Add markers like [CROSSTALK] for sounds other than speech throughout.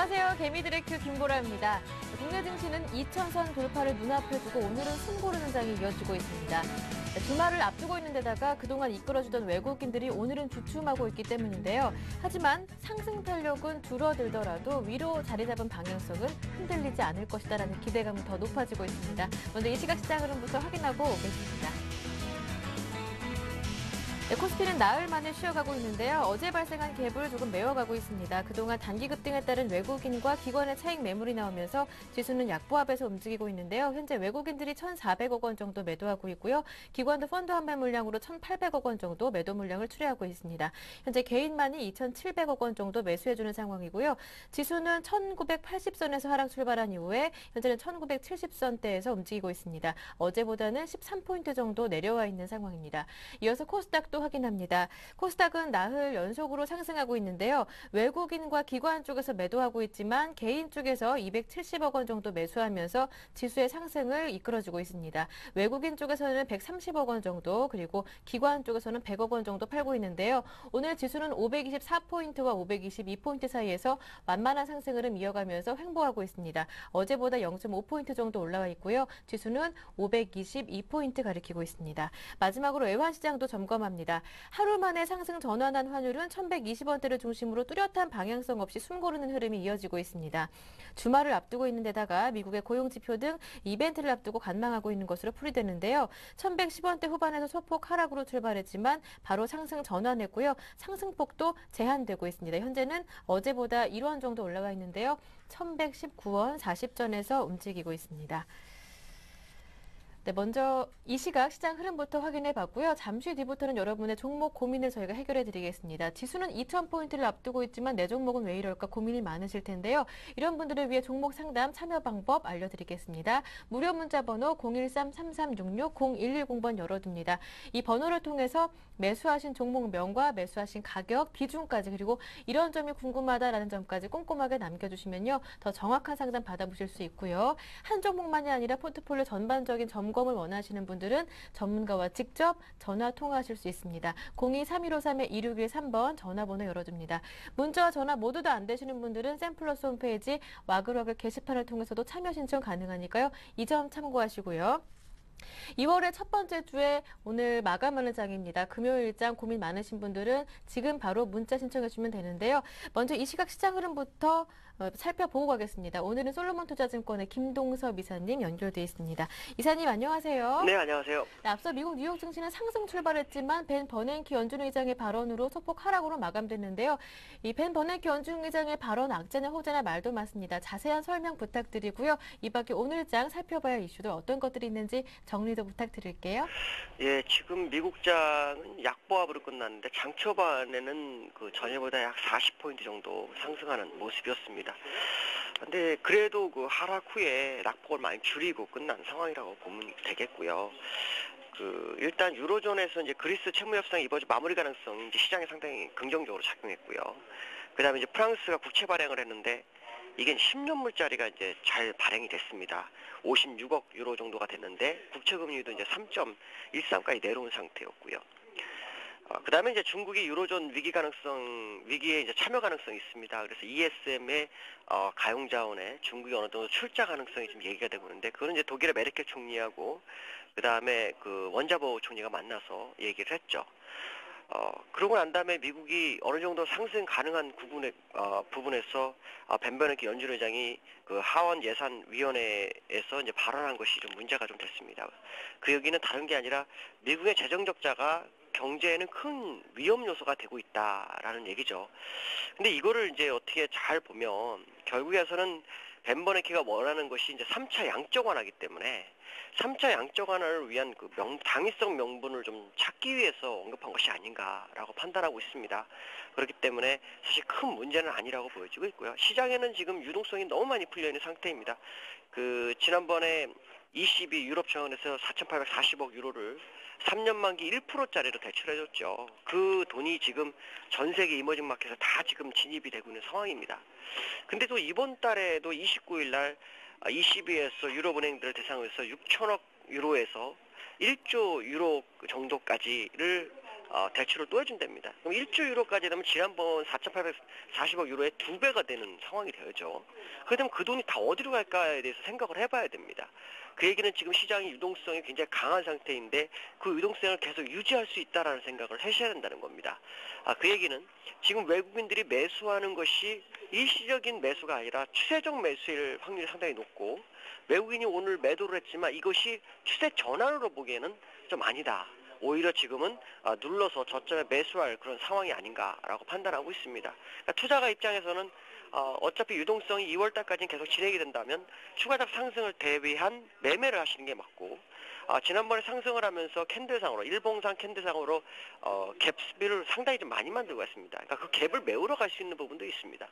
안녕하세요. 개미디렉큐 김보라입니다. 국내 증시는 2천선 돌파를 눈앞에 두고 오늘은 숨고르는 장이 이어지고 있습니다. 주말을 앞두고 있는 데다가 그동안 이끌어주던 외국인들이 오늘은 주춤하고 있기 때문인데요. 하지만 상승 탄력은 줄어들더라도 위로 자리 잡은 방향성은 흔들리지 않을 것이다라는 기대감은 더 높아지고 있습니다. 먼저 이 시각 시장 흐름부터 확인하고 오겠습니다. 네, 코스피는 나흘 만에 쉬어가고 있는데요. 어제 발생한 갭을 조금 메워가고 있습니다. 그동안 단기 급등에 따른 외국인과 기관의 차익 매물이 나오면서 지수는 약보합에서 움직이고 있는데요. 현재 외국인들이 1,400억 원 정도 매도하고 있고요. 기관도 펀드 환매 물량으로 1,800억 원 정도 매도 물량을 출하하고 있습니다. 현재 개인만이 2,700억 원 정도 매수해주는 상황이고요. 지수는 1,980선에서 하락 출발한 이후에 현재는 1,970선대에서 움직이고 있습니다. 어제보다는 13포인트 정도 내려와 있는 상황입니다. 이어서 코스닥도 확인합니다. 코스닥은 나흘 연속으로 상승하고 있는데요. 외국인과 기관 쪽에서 매도하고 있지만 개인 쪽에서 270억 원 정도 매수하면서 지수의 상승을 이끌어주고 있습니다. 외국인 쪽에서는 130억 원 정도 그리고 기관 쪽에서는 100억 원 정도 팔고 있는데요. 오늘 지수는 524포인트와 522포인트 사이에서 만만한 상승 흐름 이어가면서 횡보하고 있습니다. 어제보다 0.5포인트 정도 올라와 있고요. 지수는 522포인트 가리키고 있습니다. 마지막으로 외환시장도 점검합니다. 있습니다. 하루 만에 상승 전환한 환율은 1120원대를 중심으로 뚜렷한 방향성 없이 숨고르는 흐름이 이어지고 있습니다. 주말을 앞두고 있는 데다가 미국의 고용지표 등 이벤트를 앞두고 관망하고 있는 것으로 풀이되는데요. 1110원대 후반에서 소폭 하락으로 출발했지만 바로 상승 전환했고요. 상승폭도 제한되고 있습니다. 현재는 어제보다 1원 정도 올라와 있는데요. 1119원 40전에서 움직이고 있습니다. 네, 먼저 이 시각 시장 흐름부터 확인해 봤고요. 잠시 뒤부터는 여러분의 종목 고민을 저희가 해결해 드리겠습니다. 지수는 2,000포인트를 앞두고 있지만 내 종목은 왜 이럴까 고민이 많으실 텐데요. 이런 분들을 위해 종목 상담 참여 방법 알려드리겠습니다. 무료 문자 번호 013-3366-0110번 열어둡니다. 이 번호를 통해서 매수하신 종목명과 매수하신 가격, 비중까지 그리고 이런 점이 궁금하다라는 점까지 꼼꼼하게 남겨주시면요. 더 정확한 상담 받아보실 수 있고요. 한 종목만이 아니라 포트폴리오 전반적인 점검 점검을 원하시는 분들은 전문가와 직접 전화 통화하실 수 있습니다. 02-3153-2613번 전화번호 열어줍니다. 문자와 전화 모두 다 안 되시는 분들은 샘플러스 홈페이지 와글와글 게시판을 통해서도 참여 신청 가능하니까요. 이 점 참고하시고요. 2월의 첫 번째 주에 오늘 마감하는 장입니다. 금요일장 고민 많으신 분들은 지금 바로 문자 신청해 주시면 되는데요. 먼저 이 시각 시장 흐름부터 어, 살펴보고 가겠습니다. 오늘은 솔로몬 투자증권의 김동섭 이사님 연결돼 있습니다. 이사님 안녕하세요. 네, 안녕하세요. 네, 앞서 미국 뉴욕 증시는 상승 출발했지만 벤 버냉키 연준 의장의 발언으로 소폭 하락으로 마감됐는데요. 이 벤 버냉키 연준 의장의 발언 악재냐 호재냐 말도 많습니다. 자세한 설명 부탁드리고요. 이 밖에 오늘장 살펴봐야 할 이슈들 어떤 것들이 있는지 정리도 부탁드릴게요. 예, 지금 미국장은 약보합으로 끝났는데 장 초반에는 그 전에보다 약 40포인트 정도 상승하는 모습이었습니다. 근데 그래도 그 하락 후에 낙폭을 많이 줄이고 끝난 상황이라고 보면 되겠고요. 그 일단 유로존에서 이제 그리스 채무 협상이 이번 주 마무리 가능성이 이제 시장에 상당히 긍정적으로 작용했고요. 그다음에 이제 프랑스가 국채 발행을 했는데 이게 10년물짜리가 이제 잘 발행이 됐습니다. 56억 유로 정도가 됐는데 국채 금리도 이제 3.13까지 내려온 상태였고요. 어, 그 다음에 이제 중국이 유로존 위기 가능성, 위기에 이제 참여 가능성이 있습니다. 그래서 ESM의 어, 가용 자원에 중국이 어느 정도 출자 가능성이 좀 얘기가 되고 있는데, 그거는 이제 독일의 메르켈 총리하고, 그 다음에 그 원자보 총리가 만나서 얘기를 했죠. 어, 그러고 난 다음에 미국이 어느 정도 상승 가능한 부분에, 어, 부분에서, 어, 벤베네키 연준 회장이 그 하원 예산위원회에서 이제 발언한 것이 좀 문제가 좀 됐습니다. 그 여기는 다른 게 아니라 미국의 재정 적자가 경제에는 큰 위험 요소가 되고 있다라는 얘기죠. 근데 이거를 이제 어떻게 잘 보면 결국에서는 벤버네키가 원하는 것이 이제 3차 양적 완화기 때문에 3차 양적 완화를 위한 그 명, 당위성 명분을 좀 찾기 위해서 언급한 것이 아닌가라고 판단하고 있습니다. 그렇기 때문에 사실 큰 문제는 아니라고 보여지고 있고요. 시장에는 지금 유동성이 너무 많이 풀려 있는 상태입니다. 그 지난번에 ECB 유럽 청원에서 4,840억 유로를 3년 만기 1%짜리로 대출해줬죠. 그 돈이 지금 전 세계 이머징 마켓에 다 지금 진입이 되고 있는 상황입니다. 근데 또 이번 달에도 29일 날 ECB에서 유럽은행들을 대상으로 해서 6천억 유로에서 1조 유로 정도까지를 어, 대출을 또 해준답니다. 그럼 1조 유로까지 되면 지난번 4,840억 유로의 두 배가 되는 상황이 되어죠. 그러면 그 돈이 다 어디로 갈까에 대해서 생각을 해봐야 됩니다. 그 얘기는 지금 시장의 유동성이 굉장히 강한 상태인데 그 유동성을 계속 유지할 수 있다라는 생각을 하셔야 된다는 겁니다. 아, 그 얘기는 지금 외국인들이 매수하는 것이 일시적인 매수가 아니라 추세적 매수일 확률이 상당히 높고 외국인이 오늘 매도를 했지만 이것이 추세 전환으로 보기에는 좀 아니다. 오히려 지금은 아, 눌러서 저점에 매수할 그런 상황이 아닌가라고 판단하고 있습니다. 그러니까 투자가 입장에서는 어, 어차피 유동성이 2월 달까지는 계속 진행이 된다면 추가적 상승을 대비한 매매를 하시는 게 맞고 아, 지난번에 상승을 하면서 캔들상으로 일봉상 캔들상으로 어, 갭을 상당히 좀 많이 만들고 있습니다. 그러니까 그 갭을 메우러 갈 수 있는 부분도 있습니다.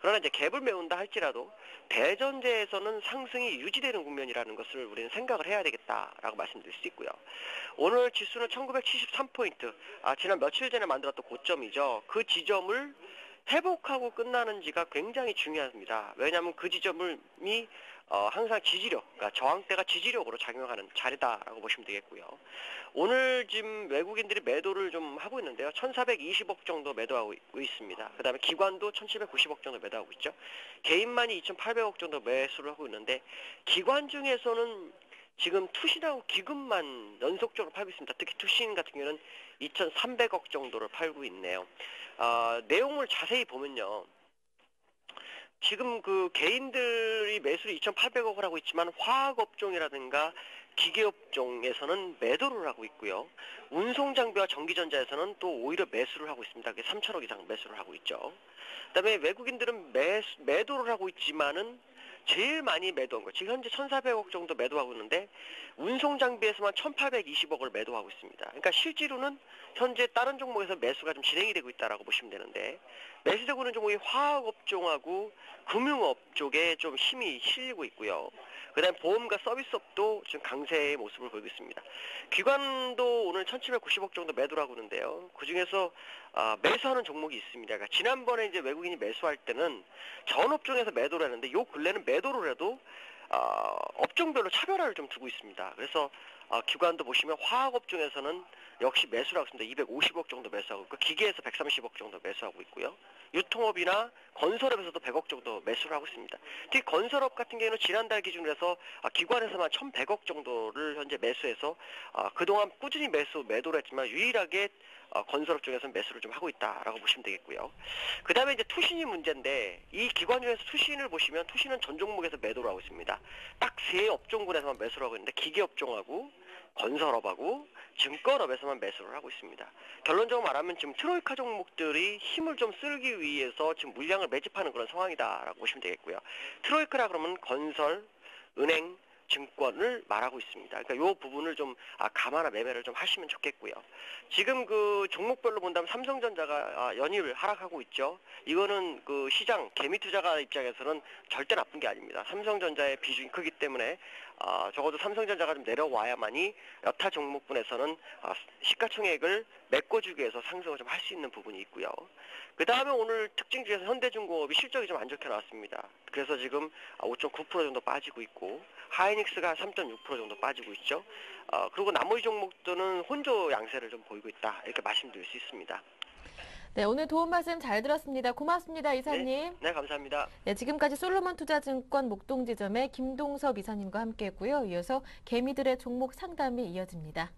그러나 이제 갭을 메운다 할지라도 대전제에서는 상승이 유지되는 국면이라는 것을 우리는 생각을 해야 되겠다라고 말씀드릴 수 있고요. 오늘 지수는 1973포인트, 아, 지난 며칠 전에 만들었던 고점이죠. 그 지점을 회복하고 끝나는지가 굉장히 중요합니다. 왜냐하면 그 지점이 어, 항상 지지력, 그러니까 저항대가 지지력으로 작용하는 자리다라고 보시면 되겠고요. 오늘 지금 외국인들이 매도를 좀 하고 있는데요. 1,420억 정도 매도하고 있- 있습니다. 그 다음에 기관도 1,790억 정도 매도하고 있죠. 개인만이 2,800억 정도 매수를 하고 있는데 기관 중에서는 지금 투신하고 기금만 연속적으로 팔고 있습니다. 특히 투신 같은 경우는 2,300억 정도를 팔고 있네요. 아, 내용을 자세히 보면요. 지금 그 개인들이 매수를 2,800억을 하고 있지만 화학업종이라든가 기계업종에서는 매도를 하고 있고요. 운송장비와 전기전자에서는 또 오히려 매수를 하고 있습니다. 그게 3천억 이상 매수를 하고 있죠. 그다음에 외국인들은 매, 매도를 하고 있지만은 제일 많이 매도한 거 지금 현재 1,400억 정도 매도하고 있는데 운송 장비에서만 1,820억을 매도하고 있습니다. 그러니까 실제로는 현재 다른 종목에서 매수가 좀 진행이 되고 있다라고 보시면 되는데 매수되고 있는 종목이 화학 업종하고 금융업 쪽에 좀 힘이 실리고 있고요. 그다음 보험과 서비스업도 지금 강세의 모습을 보이고 있습니다. 기관도 오늘 1,790억 정도 매도를 하고 있는데요. 그 중에서 아, 매수하는 종목이 있습니다. 그러니까 지난번에 이제 외국인이 매수할 때는 전 업종에서 매도를 했는데 요 근래는 매도를 해도 아, 업종별로 차별화를 좀 두고 있습니다. 그래서 아, 기관도 보시면 화학업종에서는 역시 매수를 하고 있습니다. 250억 정도 매수하고 있고 기계에서 130억 정도 매수하고 있고요. 유통업이나 건설업에서도 100억 정도 매수를 하고 있습니다. 특히 건설업 같은 경우는 지난달 기준으로 해서 아, 기관에서만 1,100억 정도를 현재 매수해서 아, 그동안 꾸준히 매수 매도를 했지만 유일하게 어, 건설업 쪽에서는 매수를 좀 하고 있다라고 보시면 되겠고요. 그 다음에 이제 투신이 문제인데 이 기관 중에서 투신을 보시면 투신은 전 종목에서 매도를 하고 있습니다. 딱 세 업종군에서만 매수를 하고 있는데 기계업종하고 건설업하고 증권업에서만 매수를 하고 있습니다. 결론적으로 말하면 지금 트로이카 종목들이 힘을 좀 쓸기 위해서 지금 물량을 매집하는 그런 상황이다라고 보시면 되겠고요. 트로이카라 그러면 건설, 은행, 증권을 말하고 있습니다. 그러니까 이 부분을 좀 아, 감안한 매매를 좀 하시면 좋겠고요. 지금 그 종목별로 본다면 삼성전자가 아, 연일 하락하고 있죠. 이거는 그 시장 개미 투자가 입장에서는 절대 나쁜 게 아닙니다. 삼성전자의 비중이 크기 때문에 아, 적어도 삼성전자가 좀 내려와야만이 여타 종목분에서는 아, 시가총액을 메꿔주기 위해서 상승을 좀 할 수 있는 부분이 있고요. 그 다음에 오늘 특징 중에서 현대중공업이 실적이 좀 안 좋게 나왔습니다. 그래서 지금 5.9% 정도 빠지고 있고 하이닉스가 3.6% 정도 빠지고 있죠. 어, 그리고 나머지 종목들은 혼조 양세를 좀 보이고 있다 이렇게 말씀드릴 수 있습니다. 네, 오늘 도움 말씀 잘 들었습니다. 고맙습니다, 이사님. 네, 감사합니다. 네, 지금까지 솔로몬 투자증권 목동지점의 김동섭 이사님과 함께했고요. 이어서 개미들의 종목 상담이 이어집니다.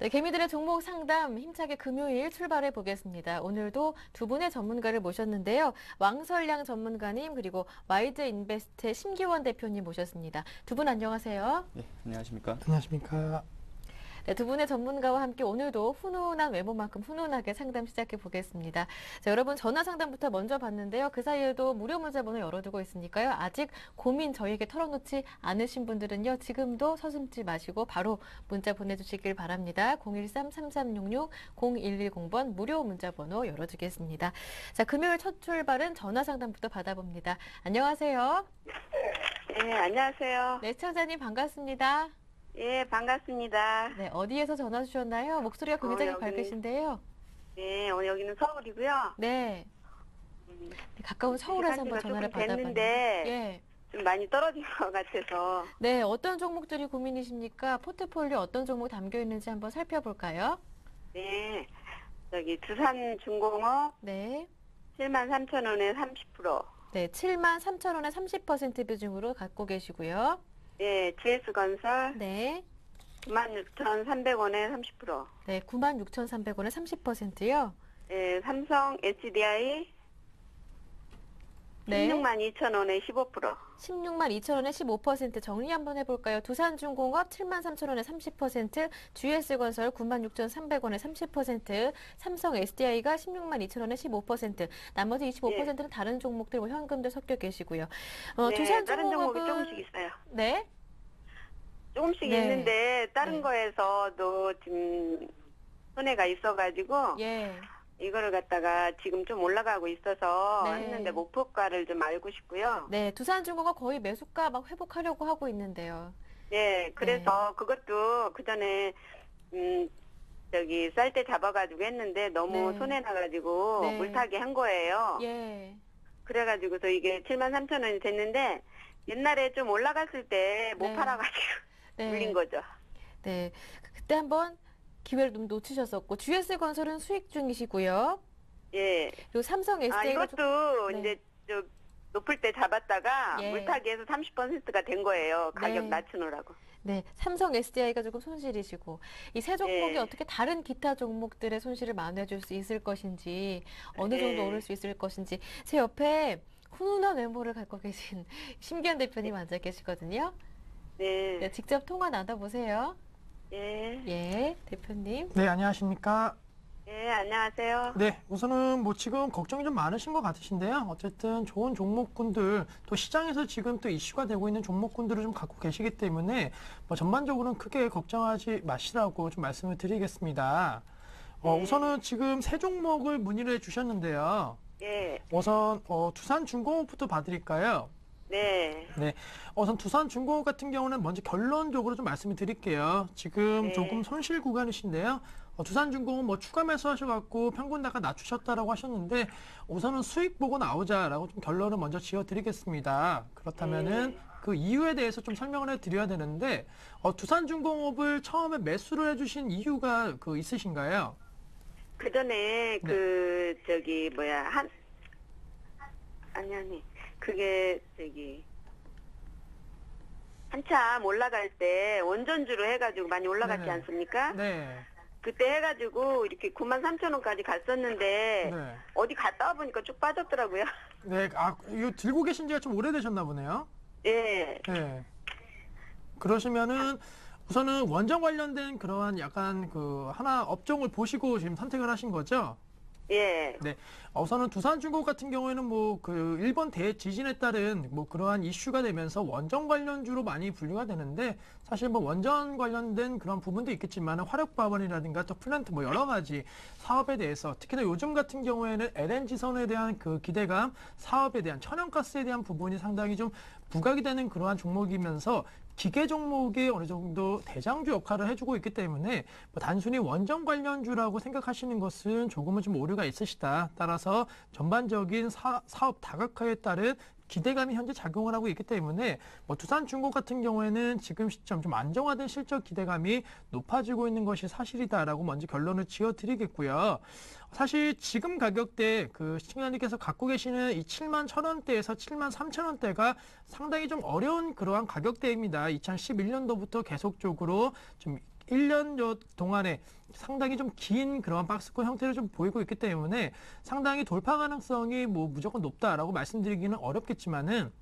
네, 개미들의 종목 상담 힘차게 금요일 출발해 보겠습니다. 오늘도 두 분의 전문가를 모셨는데요. 왕설량 전문가님 그리고 와이드 인베스트의 심기원 대표님 모셨습니다. 두 분 안녕하세요. 네, 안녕하십니까? 안녕하십니까. 네, 두 분의 전문가와 함께 오늘도 훈훈한 외모만큼 훈훈하게 상담 시작해 보겠습니다. 자, 여러분 전화 상담부터 먼저 받는데요. 그 사이에도 무료 문자번호 열어두고 있으니까요. 아직 고민 저희에게 털어놓지 않으신 분들은요. 지금도 서슴지 마시고 바로 문자 보내주시길 바랍니다. 013-3366-0110번 무료 문자번호 열어두겠습니다. 자, 금요일 첫 출발은 전화 상담부터 받아봅니다. 안녕하세요. 네, 안녕하세요. 네, 시청자님 반갑습니다. 예, 반갑습니다. 네, 어디에서 전화 주셨나요? 목소리가 굉장히 어, 여기. 밝으신데요. 네, 오늘 여기는 서울이고요. 네. 음, 음, 네, 가까운 서울에서 한번 시간 전화를 조금 받아봤는데. 됐는데 예. 좀 많이 떨어진 것 같아서 네, 어떤 종목들이 고민이십니까? 포트폴리오 어떤 종목 담겨 있는지 한번 살펴볼까요? 네 저기 두산 중공업 네. 7만 3천 원에 30%. 네, 7만 3천 원에 30% 비중으로 갖고 계시고요. 예, GS건설 네. 96,300원에 30%. 네, 96,300원에 30%요. 예, 삼성 HDI 네. 16만 2천 원에 15%. 16만 2천 원에 15% 정리 한번 해볼까요? 두산중공업 7만 3천 원에 30%, GS건설 9만 6,300원에 30%, 삼성 SDI가 16만 2천 원에 15%, 나머지 25%는 다른 종목들, 뭐 현금도 섞여 계시고요. 어, 네, 다른 종목이 두산중공업은 조금씩 있어요. 네, 조금씩 네. 있는데 다른 네. 거에서도 지금 손해가 있어가지고 예, 이거를 갖다가 지금 좀 올라가고 있어서 네. 했는데 목표가를 좀 알고 싶고요. 네, 두산중공업 거의 매수가 막 회복하려고 하고 있는데요. 네, 그래서 그것도 그 전에 음 저기 쌀 때 잡아가지고 했는데 너무 네. 손해 나가지고 네. 물타기 한 거예요. 예, 그래가지고서 이게 7만 3천 원이 됐는데 옛날에 좀 올라갔을 때못 네. 팔아가지고 네, [LAUGHS] 물린 거죠. 네, 그때 한번 기회를 좀 놓치셨었고, GS건설은 수익 중이시고요. 예. 그리고 삼성 아 SDI가 이것도 네. 이제 저 높을 때 잡았다가 예. 물타기해서 30%가 된 거예요. 가격 네. 낮추느라고. 네, 삼성 SDI가 조금 손실이시고 이 세 종목이 네. 어떻게 다른 기타 종목들의 손실을 만회해줄 수 있을 것인지 어느 정도 네. 오를 수 있을 것인지 제 옆에 훈훈한 외모를 갖고 계신 [LAUGHS] 심기현 대표님 앉아 계시거든요. 네. 네, 직접 통화 나눠보세요. 예. 예, 대표님. 네, 안녕하십니까. 예, 안녕하세요. 네, 우선은 뭐 지금 걱정이 좀 많으신 것 같으신데요. 어쨌든 좋은 종목군들, 또 시장에서 지금 또 이슈가 되고 있는 종목군들을 좀 갖고 계시기 때문에 뭐 전반적으로는 크게 걱정하지 마시라고 좀 말씀을 드리겠습니다. 어, 네. 우선은 지금 세 종목을 문의를 해 주셨는데요. 예. 우선 어, 두산중공업부터 봐드릴까요? 네. 우선 두산 중공업 같은 경우는 먼저 결론적으로 좀 말씀을 드릴게요. 지금 네. 조금 손실 구간이신데요. 어, 두산중공업 뭐 추가 매수하셔갖고 평균다가 낮추셨다라고 하셨는데 우선은 수익 보고 나오자라고 좀 결론을 먼저 지어드리겠습니다. 그렇다면은 네. 그 이유에 대해서 좀 설명을 해드려야 되는데 어, 두산중공업을 처음에 매수를 해주신 이유가 그 있으신가요? 그 전에 네. 그 저기 뭐야 한 아니 아니 그게 저기 한참 올라갈 때 원전주로 해가지고 많이 올라갔지 네네. 않습니까? 네, 그때 해가지고 이렇게 9만 3천 원까지 갔었는데 네, 어디 갔다 와 보니까 쭉 빠졌더라고요. 네. 아 이거 들고 계신 지가 좀 오래되셨나 보네요. 예, 네. 그러시면은 우선은 원전 관련된 그러한 약간 그 하나 업종을 보시고 지금 선택을 하신 거죠? 예, 어, 우선은 두산중공 같은 경우에는 뭐 그 일본 대지진에 따른 뭐 그러한 이슈가 되면서 원전 관련주로 많이 분류가 되는데 사실 뭐 원전 관련된 그런 부분도 있겠지만 화력발전이라든가 또 플랜트 뭐 여러 가지 사업에 대해서 특히나 요즘 같은 경우에는 LNG 선에 대한 그 기대감 사업에 대한 천연가스에 대한 부분이 상당히 좀 부각이 되는 그러한 종목이면서 기계 종목이 어느 정도 대장주 역할을 해주고 있기 때문에 뭐 단순히 원전 관련주라고 생각하시는 것은 조금은 좀 오류가 있으시다. 따라서 전반적인 사, 사업 다각화에 따른 기대감이 현재 작용을 하고 있기 때문에 뭐 두산 중공 같은 경우에는 지금 시점 좀 안정화된 실적 기대감이 높아지고 있는 것이 사실이다라고 먼저 결론을 지어드리겠고요. 사실 지금 가격대 그 시청자님께서 갖고 계시는 이 7만 천 원대에서 7만 3천 원대가 상당히 좀 어려운 그러한 가격대입니다. 2011년도부터 계속적으로 좀 1년 동안에 상당히 좀 긴 그런 박스권 형태를 좀 보이고 있기 때문에 상당히 돌파 가능성이 뭐 무조건 높다라고 말씀드리기는 어렵겠지만은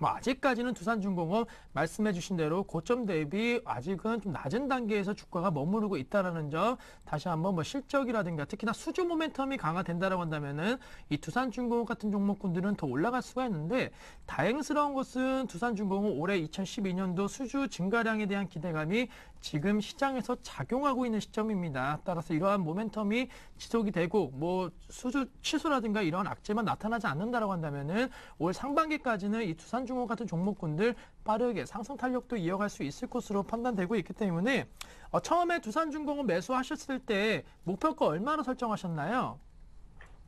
뭐 아직까지는 두산중공업 말씀해 주신 대로 고점 대비 아직은 좀 낮은 단계에서 주가가 머무르고 있다라는 점 다시 한번 뭐 실적이라든가 특히나 수주 모멘텀이 강화된다라고 한다면은 이 두산중공업 같은 종목군들은 더 올라갈 수가 있는데 다행스러운 것은 두산중공업 올해 2012년도 수주 증가량에 대한 기대감이 지금 시장에서 작용하고 있는 시점입니다. 따라서 이러한 모멘텀이 지속이 되고 뭐 수주 취소라든가 이러한 악재만 나타나지 않는다라고 한다면은 올 상반기까지는 이 두산중공업 같은 종목군들 빠르게 상승 탄력도 이어갈 수 있을 것으로 판단되고 있기 때문에 어, 처음에 두산중공업 매수하셨을 때 목표가 얼마나 설정하셨나요?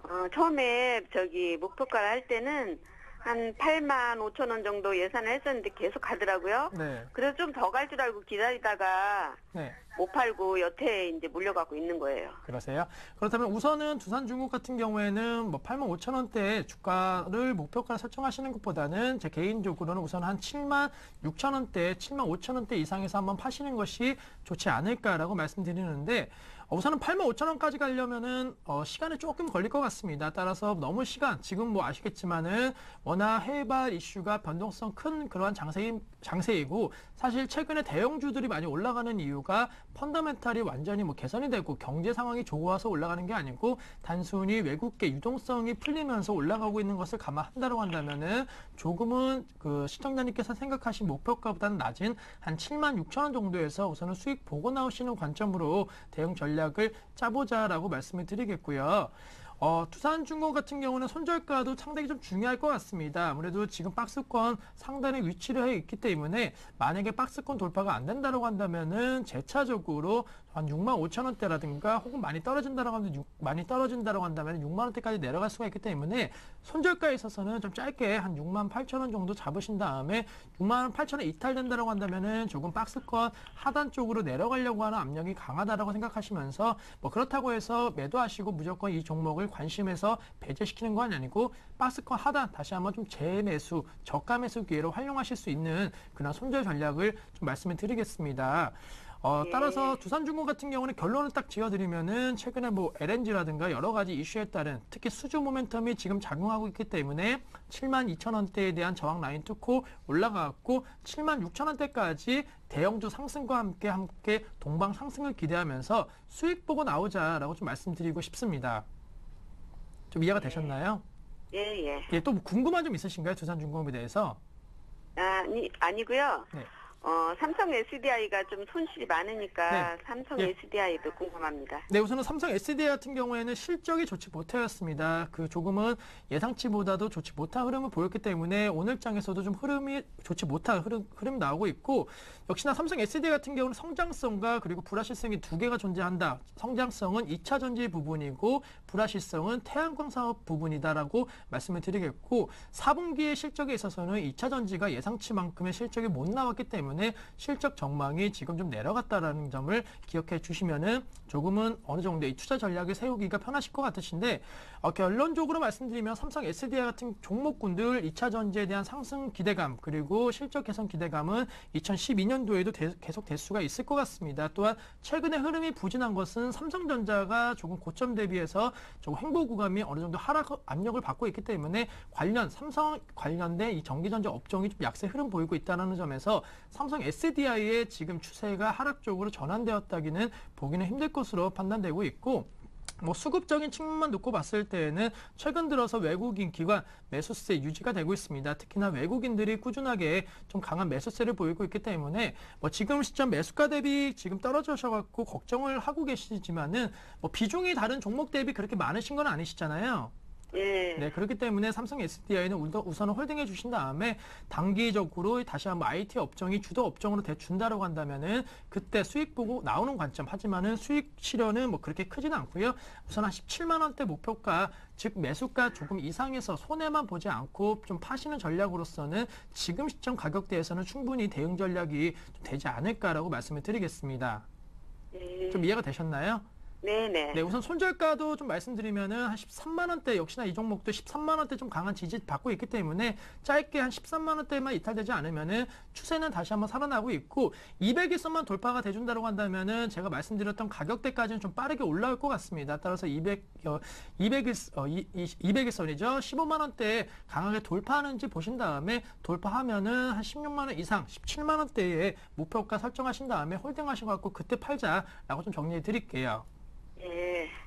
어, 처음에 저기 목표가를 할 때는 한 8만 5천 원 정도 예산을 했었는데 계속 가더라고요. 네. 그래서 좀 더 갈 줄 알고 기다리다가 네. 못 팔고 여태 이제 물려갖고 있는 거예요. 그러세요? 그렇다면 우선은 두산 중국 같은 경우에는 뭐 8만 5천 원대 주가를 목표가를 설정하시는 것보다는 제 개인적으로는 우선 한 7만 6천 원대, 7만 5천 원대 이상에서 한번 파시는 것이 좋지 않을까라고 말씀드리는데 어, 우선은 8만 5천 원까지 가려면은 어, 시간이 조금 걸릴 것 같습니다. 따라서 너무 시간 지금 뭐 아시겠지만은 워낙 해발 이슈가 변동성 큰 그러한 장세 장세이고 사실 최근에 대형주들이 많이 올라가는 이유가 펀더멘탈이 완전히 뭐 개선이 되고 경제 상황이 좋아서 올라가는 게 아니고 단순히 외국계 유동성이 풀리면서 올라가고 있는 것을 감안한다고 한다면은 조금은 그 시청자님께서 생각하신 목표가보다는 낮은 한 7만 6천 원 정도에서 우선은 수익 보고 나오시는 관점으로 대응 전략 을 짜보자라고 말씀을 드리겠고요. 어, 두산중공 같은 경우는 손절가도 상당히 좀 중요할 것 같습니다. 아무래도 지금 박스권 상단에 위치를 해 있기 때문에 만약에 박스권 돌파가 안 된다고 한다면은 재차적으로 한 6만 5천 원대라든가 혹은 많이 떨어진다라고 하면 육- 많이 떨어진다라고 한다면 6만 원대까지 내려갈 수가 있기 때문에 손절가에 있어서는 좀 짧게 한 6만 8천 원 정도 잡으신 다음에 6만 8천 원 이탈된다라고 한다면은 조금 박스권 하단 쪽으로 내려가려고 하는 압력이 강하다라고 생각하시면서 뭐 그렇다고 해서 매도하시고 무조건 이 종목을 관심에서 배제시키는 건 아니고 박스권 하단 다시 한번 좀 재매수 저가 매수 기회로 활용하실 수 있는 그런 손절 전략을 좀 말씀을 드리겠습니다. 어, 예. 따라서 두산중공 같은 경우는 결론을 딱 지어드리면은 최근에 뭐 LNG라든가 여러 가지 이슈에 따른 특히 수주 모멘텀이 지금 작용하고 있기 때문에 7만 2천 원대에 대한 저항 라인 뚫고 올라가고 7만 6천 원대까지 대형주 상승과 함께 함께 동방 상승을 기대하면서 수익 보고 나오자라고 좀 말씀드리고 싶습니다. 좀 이해가 되셨나요? 예, 예. 예, 또 궁금한 점 있으신가요? 두산중공업에 대해서? 아니, 아니고요. 네. 어, 삼성 SDI가 좀 손실이 많으니까 네. 삼성 예. SDI도 궁금합니다. 네, 우선은 삼성 SDI 같은 경우에는 실적이 좋지 못하였습니다. 그 조금은 예상치보다도 좋지 못한 흐름을 보였기 때문에 오늘 장에서도 좀 흐름이 좋지 못한 흐름, 흐름 나오고 있고 역시나 삼성 SDI 같은 경우는 성장성과 그리고 불확실성이 두 개가 존재한다. 성장성은 2차 전지 부분이고 불확실성은 태양광 사업 부분이다라고 말씀을 드리겠고 4분기의 실적에 있어서는 2차 전지가 예상치만큼의 실적이 못 나왔기 때문에 실적 전망이 지금 좀 내려갔다라는 점을 기억해 주시면은 조금은 어느 정도의 투자 전략을 세우기가 편하실 것 같으신데 어, 결론적으로 말씀드리면 삼성 SDI 같은 종목군들 2차 전지에 대한 상승 기대감 그리고 실적 개선 기대감은 2012년도에도 계속 될 수가 있을 것 같습니다. 또한 최근에 흐름이 부진한 것은 삼성전자가 조금 고점 대비해서 조금 행보 구간이 어느 정도 하락 압력을 받고 있기 때문에 관련 삼성 관련된 이 전기전자 업종이 좀 약세 흐름 보이고 있다는 점에서 삼성 SDI의 지금 추세가 하락 쪽으로 전환되었다기는 보기는 힘들 것으로 판단되고 있고 뭐 수급적인 측면만 놓고 봤을 때에는 최근 들어서 외국인 기관 매수세 유지가 되고 있습니다. 특히나 외국인들이 꾸준하게 좀 강한 매수세를 보이고 있기 때문에 뭐 지금 시점 매수가 대비 지금 떨어져셔갖고 걱정을 하고 계시지만은 뭐 비중이 다른 종목 대비 그렇게 많으신 건 아니시잖아요. 예. 네, 그렇기 때문에 삼성 SDI는 우선 홀딩해 주신 다음에 단기적으로 다시 한번 IT 업종이 주도 업종으로 대준다라고 한다면은 그때 수익 보고 나오는 관점 하지만은 수익 실현은 뭐 그렇게 크지는 않고요. 우선 한 17만 원대 목표가 즉 매수가 조금 이상에서 손해만 보지 않고 좀 파시는 전략으로서는 지금 시점 가격대에서는 충분히 대응 전략이 좀 되지 않을까라고 말씀을 드리겠습니다. 예. 좀 이해가 되셨나요? 네네. 네, 우선 손절가도 좀 말씀드리면은 한 13만 원대 역시나 이 종목도 13만 원대 좀 강한 지지 받고 있기 때문에 짧게 한 13만 원대만 이탈되지 않으면은 추세는 다시 한번 살아나고 있고 200에서만 돌파가 돼준다고 한다면은 제가 말씀드렸던 가격대까지는 좀 빠르게 올라올 것 같습니다. 따라서 200 어, 200일 어, 200일선이죠. 15만 원대 강하게 돌파하는지 보신 다음에 돌파하면은 한 16만 원 이상 17만 원대의 목표가 설정하신 다음에 홀딩하셔 갖고 그때 팔자라고 좀 정리해 드릴게요.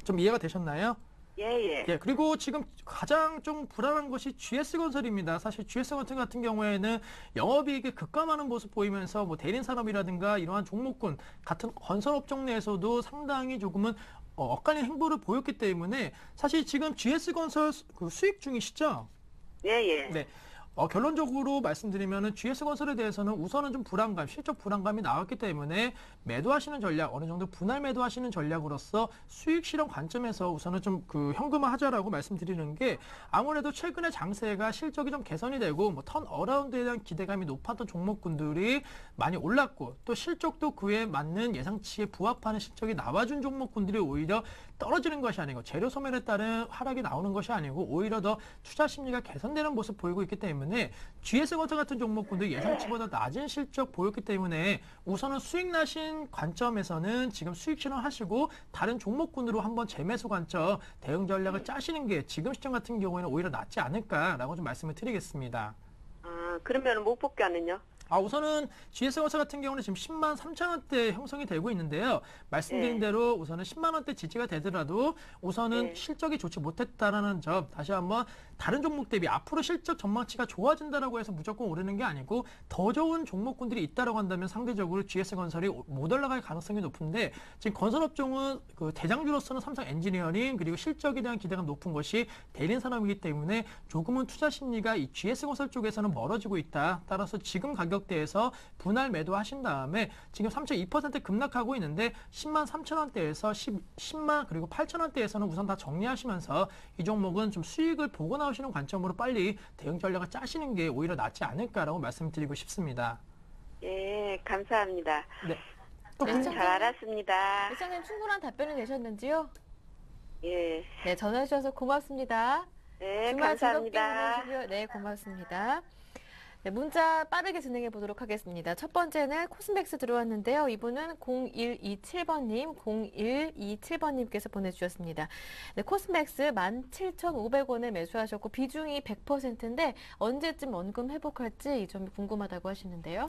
예. 좀 이해가 되셨나요? 예, 예. 예, 그리고 지금 가장 좀 불안한 것이 GS건설입니다. 사실 GS건설 같은 경우에는 영업이익이 급감하는 모습 보이면서 뭐 대린산업이라든가 이러한 종목군 같은 건설업종 내에서도 상당히 조금은 어, 엇갈린 행보를 보였기 때문에 사실 지금 GS건설 수- 그 수익 중이시죠? 예, 예. 네. 어, 결론적으로 말씀드리면은 GS건설에 대해서는 우선은 좀 불안감, 실적 불안감이 나왔기 때문에 매도하시는 전략, 어느 정도 분할 매도하시는 전략으로서 수익 실현 관점에서 우선은 좀 그 현금화 하자라고 말씀드리는 게 아무래도 최근에 장세가 실적이 좀 개선이 되고 뭐 턴 어라운드에 대한 기대감이 높았던 종목군들이 많이 올랐고 또 실적도 그에 맞는 예상치에 부합하는 실적이 나와준 종목군들이 오히려 떨어지는 것이 아니고 재료 소멸에 따른 하락이 나오는 것이 아니고 오히려 더 투자 심리가 개선되는 모습 보이고 있기 때문에 GS건설 같은 종목군들 예상치보다 낮은 실적 보였기 때문에 우선은 수익 나신 관점에서는 지금 수익 실현하시고 다른 종목군으로 한번 재매수 관점 대응 전략을 짜시는 게 지금 시점 같은 경우에는 오히려 낫지 않을까라고 좀 말씀을 드리겠습니다. 아, 그러면 목복귀하는요? 아, 우선은 GS건설 같은 경우는 지금 10만 3천 원대 형성이 되고 있는데요. 말씀드린 네. 대로 우선은 10만 원대 지지가 되더라도 우선은 네. 실적이 좋지 못했다라는 점 다시 한번 다른 종목 대비 앞으로 실적 전망치가 좋아진다라고 해서 무조건 오르는 게 아니고 더 좋은 종목군들이 있다라고 한다면 상대적으로 GS건설이 못 올라갈 가능성이 높은데 지금 건설업종은 그 대장주로서는 삼성 엔지니어링 그리고 실적에 대한 기대가 높은 것이 대린 산업이기 때문에 조금은 투자 심리가 이 GS건설 쪽에서는 멀어지고 있다. 따라서 지금 가격 대에서 분할 매도하신 다음에 지금 3.2% 급락하고 있는데 10만 3천 원대에서 10, 10만 그리고 8천 원대에서는 우선 다 정리하시면서 이 종목은 좀 수익을 보고 나오시는 관점으로 빨리 대응 전략을 짜시는 게 오히려 낫지 않을까라고 말씀드리고 싶습니다. 예, 감사합니다. 네. 궁금- 잘 알았습니다. 시장님 충분한 답변이 되셨는지요? 예, 네, 전화 주셔서 고맙습니다. 네, 주말 즐겁게 감사합니다. 보내시고요. 네, 고맙습니다. 네, 문자 빠르게 진행해 보도록 하겠습니다. 첫 번째는 코스맥스 들어왔는데요. 이분은 0127번님, 0127번님께서 보내주셨습니다. 네, 코스맥스 17,500원에 매수하셨고 비중이 100%인데 언제쯤 원금 회복할지 이 점이 궁금하다고 하시는데요.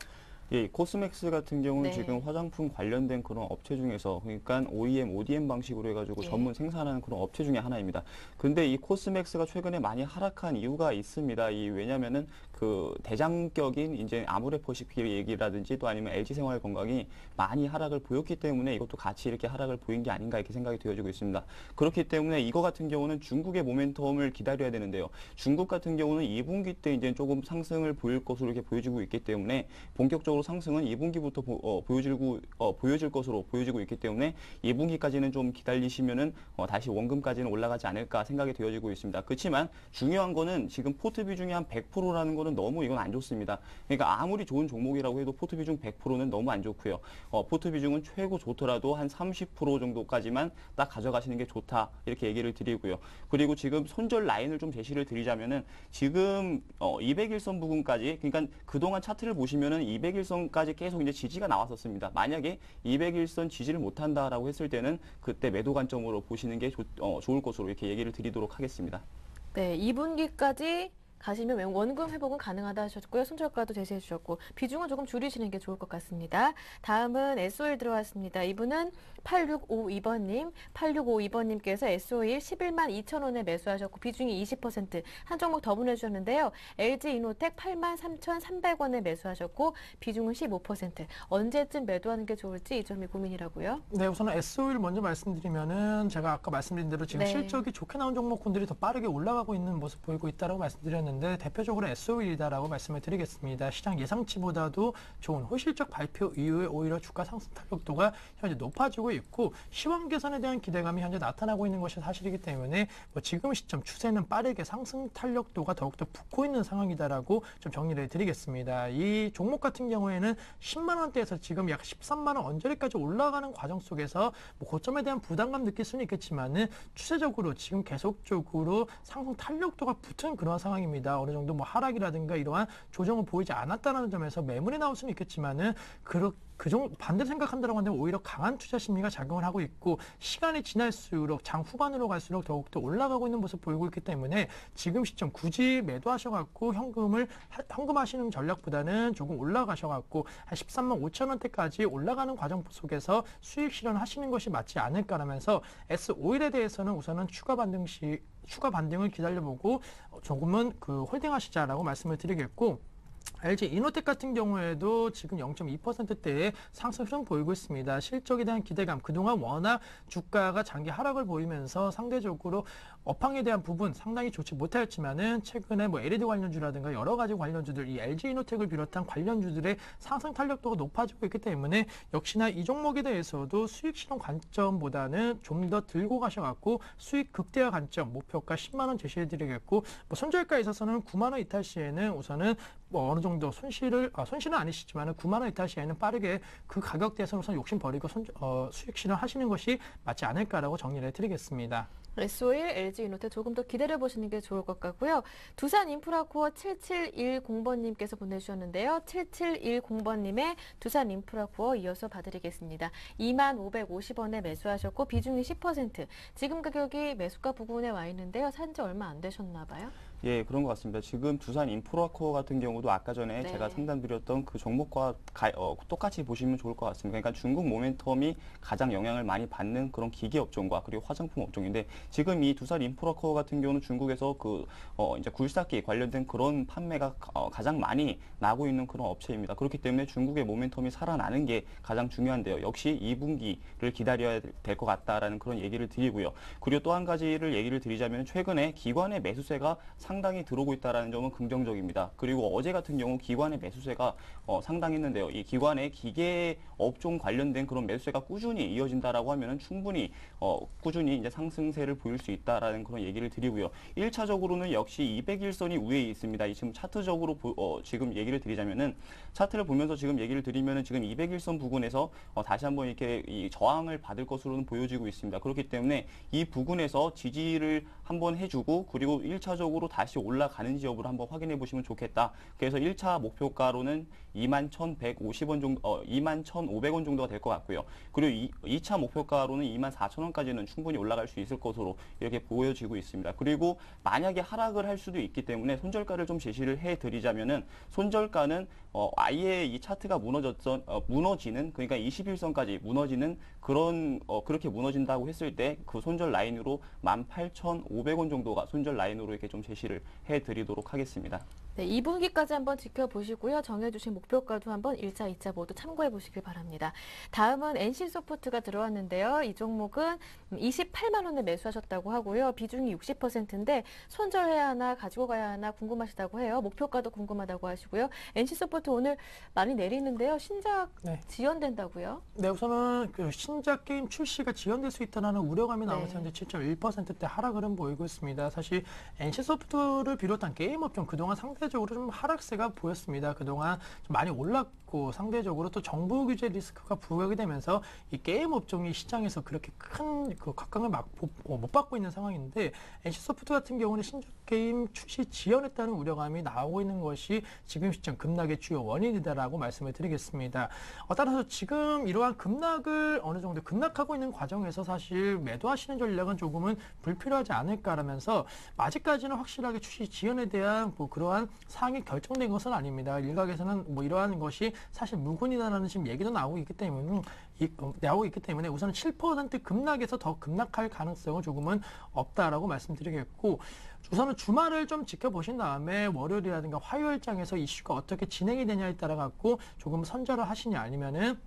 예, 이 코스맥스 같은 경우는 네. 지금 화장품 관련된 그런 업체 중에서 그러니까 OEM, ODM 방식으로 해가지고 예. 전문 생산하는 그런 업체 중에 하나입니다. 근데 이 코스맥스가 최근에 많이 하락한 이유가 있습니다. 이 왜냐면은 그 대장격인 이제 아모레퍼시피 얘기라든지 또 아니면 LG생활 건강이 많이 하락을 보였기 때문에 이것도 같이 이렇게 하락을 보인 게 아닌가 이렇게 생각이 되어지고 있습니다. 그렇기 때문에 이거 같은 경우는 중국의 모멘텀을 기다려야 되는데요. 중국 같은 경우는 2분기 때 이제 조금 상승을 보일 것으로 이렇게 보여지고 있기 때문에 본격적으로 상승은 2분기부터 보, 어, 보여지고 어, 보여질 것으로 보여지고 있기 때문에 2분기까지는 좀 기다리시면은 어, 다시 원금까지는 올라가지 않을까 생각이 되어지고 있습니다. 그렇지만 중요한 거는 지금 포트 비중이 한 100%라는 거는 너무 이건 안 좋습니다. 그러니까 아무리 좋은 종목이라고 해도 포트 비중 100%는 너무 안 좋고요. 어, 포트 비중은 최고 좋더라도 한 30% 정도까지만 딱 가져가시는 게 좋다 이렇게 얘기를 드리고요. 그리고 지금 손절 라인을 좀 제시를 드리자면은 지금 어, 200일선 부분까지 그러니까 그동안 차트를 보시면은 200일선까지 계속 이제 지지가 나왔었습니다. 만약에 200일선 지지를 못한다라고 했을 때는 그때 매도 관점으로 보시는 게 좋, 어, 좋을 것으로 이렇게 얘기를 드리도록 하겠습니다. 네, 2분기까지 가시면 원금 회복은 가능하다 하셨고요. 손절가도 제시해 주셨고 비중은 조금 줄이시는 게 좋을 것 같습니다. 다음은 SO일 들어왔습니다. 이분은 8652번님, 8652번님께서 SO일 11만 2천 원에 매수하셨고 비중이 20%한 종목 더 보내주셨는데요. LG 이노텍 8만 3,300원에 매수하셨고 비중은 15%. 언제쯤 매도하는 게 좋을지 이 점이 고민이라고요. 네, 우선 SO일 먼저 말씀드리면은 제가 아까 말씀드린 대로 지금 네. 실적이 좋게 나온 종목군들이 더 빠르게 올라가고 있는 모습 보이고 있다고 말씀드렸는데 대표적으로 SO일이다라고 말씀을 드리겠습니다. 시장 예상치보다도 좋은 호실적 발표 이후에 오히려 주가 상승 탄력도가 현재 높아지고 있고 시황 개선에 대한 기대감이 현재 나타나고 있는 것이 사실이기 때문에 뭐 지금 시점 추세는 빠르게 상승 탄력도가 더욱더 붙고 있는 상황이다라고 좀 정리를 해드리겠습니다. 이 종목 같은 경우에는 10만 원대에서 지금 약 13만 원 언저리까지 올라가는 과정 속에서 뭐 고점에 대한 부담감 느낄 수는 있겠지만은 추세적으로 지금 계속적으로 상승 탄력도가 붙은 그런 상황입니다. 어느 정도 뭐 하락이라든가 이러한 조정을 보이지 않았다는 점에서 매물이 나올 수는 있겠지만은 그렇 그 정도 반대로 생각한다고 한다면 오히려 강한 투자 심리가 작용을 하고 있고 시간이 지날수록 장 후반으로 갈수록 더욱더 올라가고 있는 모습 보이고 있기 때문에 지금 시점 굳이 매도하셔갖고 현금을 하- 현금하시는 전략보다는 조금 올라가셔갖고 한 13만 5천 원대까지 올라가는 과정 속에서 수익 실현하시는 것이 맞지 않을까라면서 S5일에 대해서는 우선은 추가 반등 시 추가 반등을 기다려보고 어, 조금은 그 홀딩하시자라고 말씀을 드리겠고. LG 이노텍 같은 경우에도 지금 0.2%대의 상승 흐름 보이고 있습니다. 실적에 대한 기대감, 그동안 워낙 주가가 장기 하락을 보이면서 상대적으로 업황에 대한 부분 상당히 좋지 못하였지만은 최근에 뭐 LED 관련주라든가 여러 가지 관련주들, 이 LG 이노텍을 비롯한 관련주들의 상승 탄력도가 높아지고 있기 때문에 역시나 이 종목에 대해서도 수익 실현 관점보다는 좀 더 들고 가셔갖고 수익 극대화 관점 목표가 10만 원 제시해드리겠고 뭐 손절가에 있어서는 9만 원 이탈 시에는 우선은 뭐 어느 정도 손실을 아, 손실은 아니시지만 9만 원 이탈 시에는 빠르게 그 가격대에서 우선 욕심 버리고 손, 어, 수익 실현 하시는 것이 맞지 않을까라고 정리를 해드리겠습니다. S51 LG 이노텍 조금 더 기다려 보시는 게 좋을 것 같고요. 두산 인프라코어 7710번님께서 보내주셨는데요. 7710번님의 두산 인프라코어 이어서 봐드리겠습니다. 2550원에 매수하셨고 비중이 10%. 지금 가격이 매수가 부근에 와 있는데요. 산지 얼마 안 되셨나 봐요. 예, 그런 것 같습니다. 지금 두산 인프라코어 같은 경우도 아까 전에 네. 제가 상담드렸던 그 종목과 가- 어, 똑같이 보시면 좋을 것 같습니다. 그러니까 중국 모멘텀이 가장 영향을 많이 받는 그런 기계 업종과 그리고 화장품 업종인데 지금 이 두산 인프라코어 같은 경우는 중국에서 그 어, 이제 굴삭기 관련된 그런 판매가 어, 가장 많이 나고 있는 그런 업체입니다. 그렇기 때문에 중국의 모멘텀이 살아나는 게 가장 중요한데요. 역시 2분기를 기다려야 될 것 같다라는 그런 얘기를 드리고요. 그리고 또 한 가지를 얘기를 드리자면 최근에 기관의 매수세가 상 당히 들어오고 있다는 점은 긍정적입니다. 그리고 어제 같은 경우 기관의 매수세가 어, 상당했는데요. 이 기관의 기계 업종 관련된 그런 매수세가 꾸준히 이어진다라고 하면은 충분히 어, 꾸준히 이제 상승세를 보일 수 있다라는 그런 얘기를 드리고요. 1차적으로는 역시 200일선이 위에 있습니다. 이 지금 차트적으로 보- 어, 지금 얘기를 드리자면은 차트를 보면서 지금 얘기를 드리면은 지금 200일선 부근에서 어, 다시 한번 이렇게 이 저항을 받을 것으로는 보여지고 있습니다. 그렇기 때문에 이 부근에서 지지를 한번 해주고 그리고 1차적으로 다시 올라가는지 여부를 한번 확인해 보시면 좋겠다. 그래서 1차 목표가로는 21,150원 정도, 어, 21,500원 정도가 될 것 같고요. 그리고 이, 2차 목표가로는 24,000원까지는 충분히 올라갈 수 있을 것으로 이렇게 보여지고 있습니다. 그리고 만약에 하락을 할 수도 있기 때문에 손절가를 좀 제시를 해 드리자면은 손절가는 어, 아예 이 차트가 무너졌던 어, 무너지는 그러니까 21선까지 무너지는 그런 어, 그렇게 무너진다고 했을 때 그 손절 라인으로 18,500원 정도가 손절 라인으로 이렇게 좀 제시를 해 드리도록 하겠습니다. 네, 2분기까지 한번 지켜보시고요. 정해주신 목표가도 한번 1차, 2차 모두 참고해 보시길 바랍니다. 다음은 NC소프트가 들어왔는데요. 이 종목은 28만 원에 매수하셨다고 하고요. 비중이 60%인데 손절해야 하나 가지고 가야 하나 궁금하시다고 해요. 목표가도 궁금하다고 하시고요. NC소프트 오늘 많이 내리는데요. 신작 네. 지연된다고요? 네, 우선은 그 신작 게임 출시가 지연될 수 있다는 우려감이 나오면서 네. 현재 7.1%대 하락 흐름 보이고 있습니다. 사실 NC소프트를 비롯한 게임 업종 그동안 상대 적으로 좀 하락세가 보였습니다. 그동안 좀 많이 올랐 고 상대적으로 또 정부 규제 리스크가 부각이 되면서 이 게임 업종이 시장에서 그렇게 큰 그 각광을 막, 어, 못 받고 있는 상황인데 NC소프트 같은 경우는 신작 게임 출시 지연했다는 우려감이 나오고 있는 것이 지금 시점 급락의 주요 원인이다라고 말씀을 드리겠습니다. 어, 따라서 지금 이러한 급락을 어느 정도 급락하고 있는 과정에서 사실 매도하시는 전략은 조금은 불필요하지 않을까라면서 아직까지는 확실하게 출시 지연에 대한 뭐 그러한 사항이 결정된 것은 아닙니다. 일각에서는 뭐 이러한 것이 사실 무근이다라는 지금 얘기도 나오고 있기 때문에 이, 어, 나오고 있기 때문에 우선은 7% 급락에서 더 급락할 가능성은 조금은 없다라고 말씀드리겠고 우선은 주말을 좀 지켜보신 다음에 월요일이라든가 화요일장에서 이슈가 어떻게 진행이 되냐에 따라 갖고 조금 선절을 하시냐 아니면은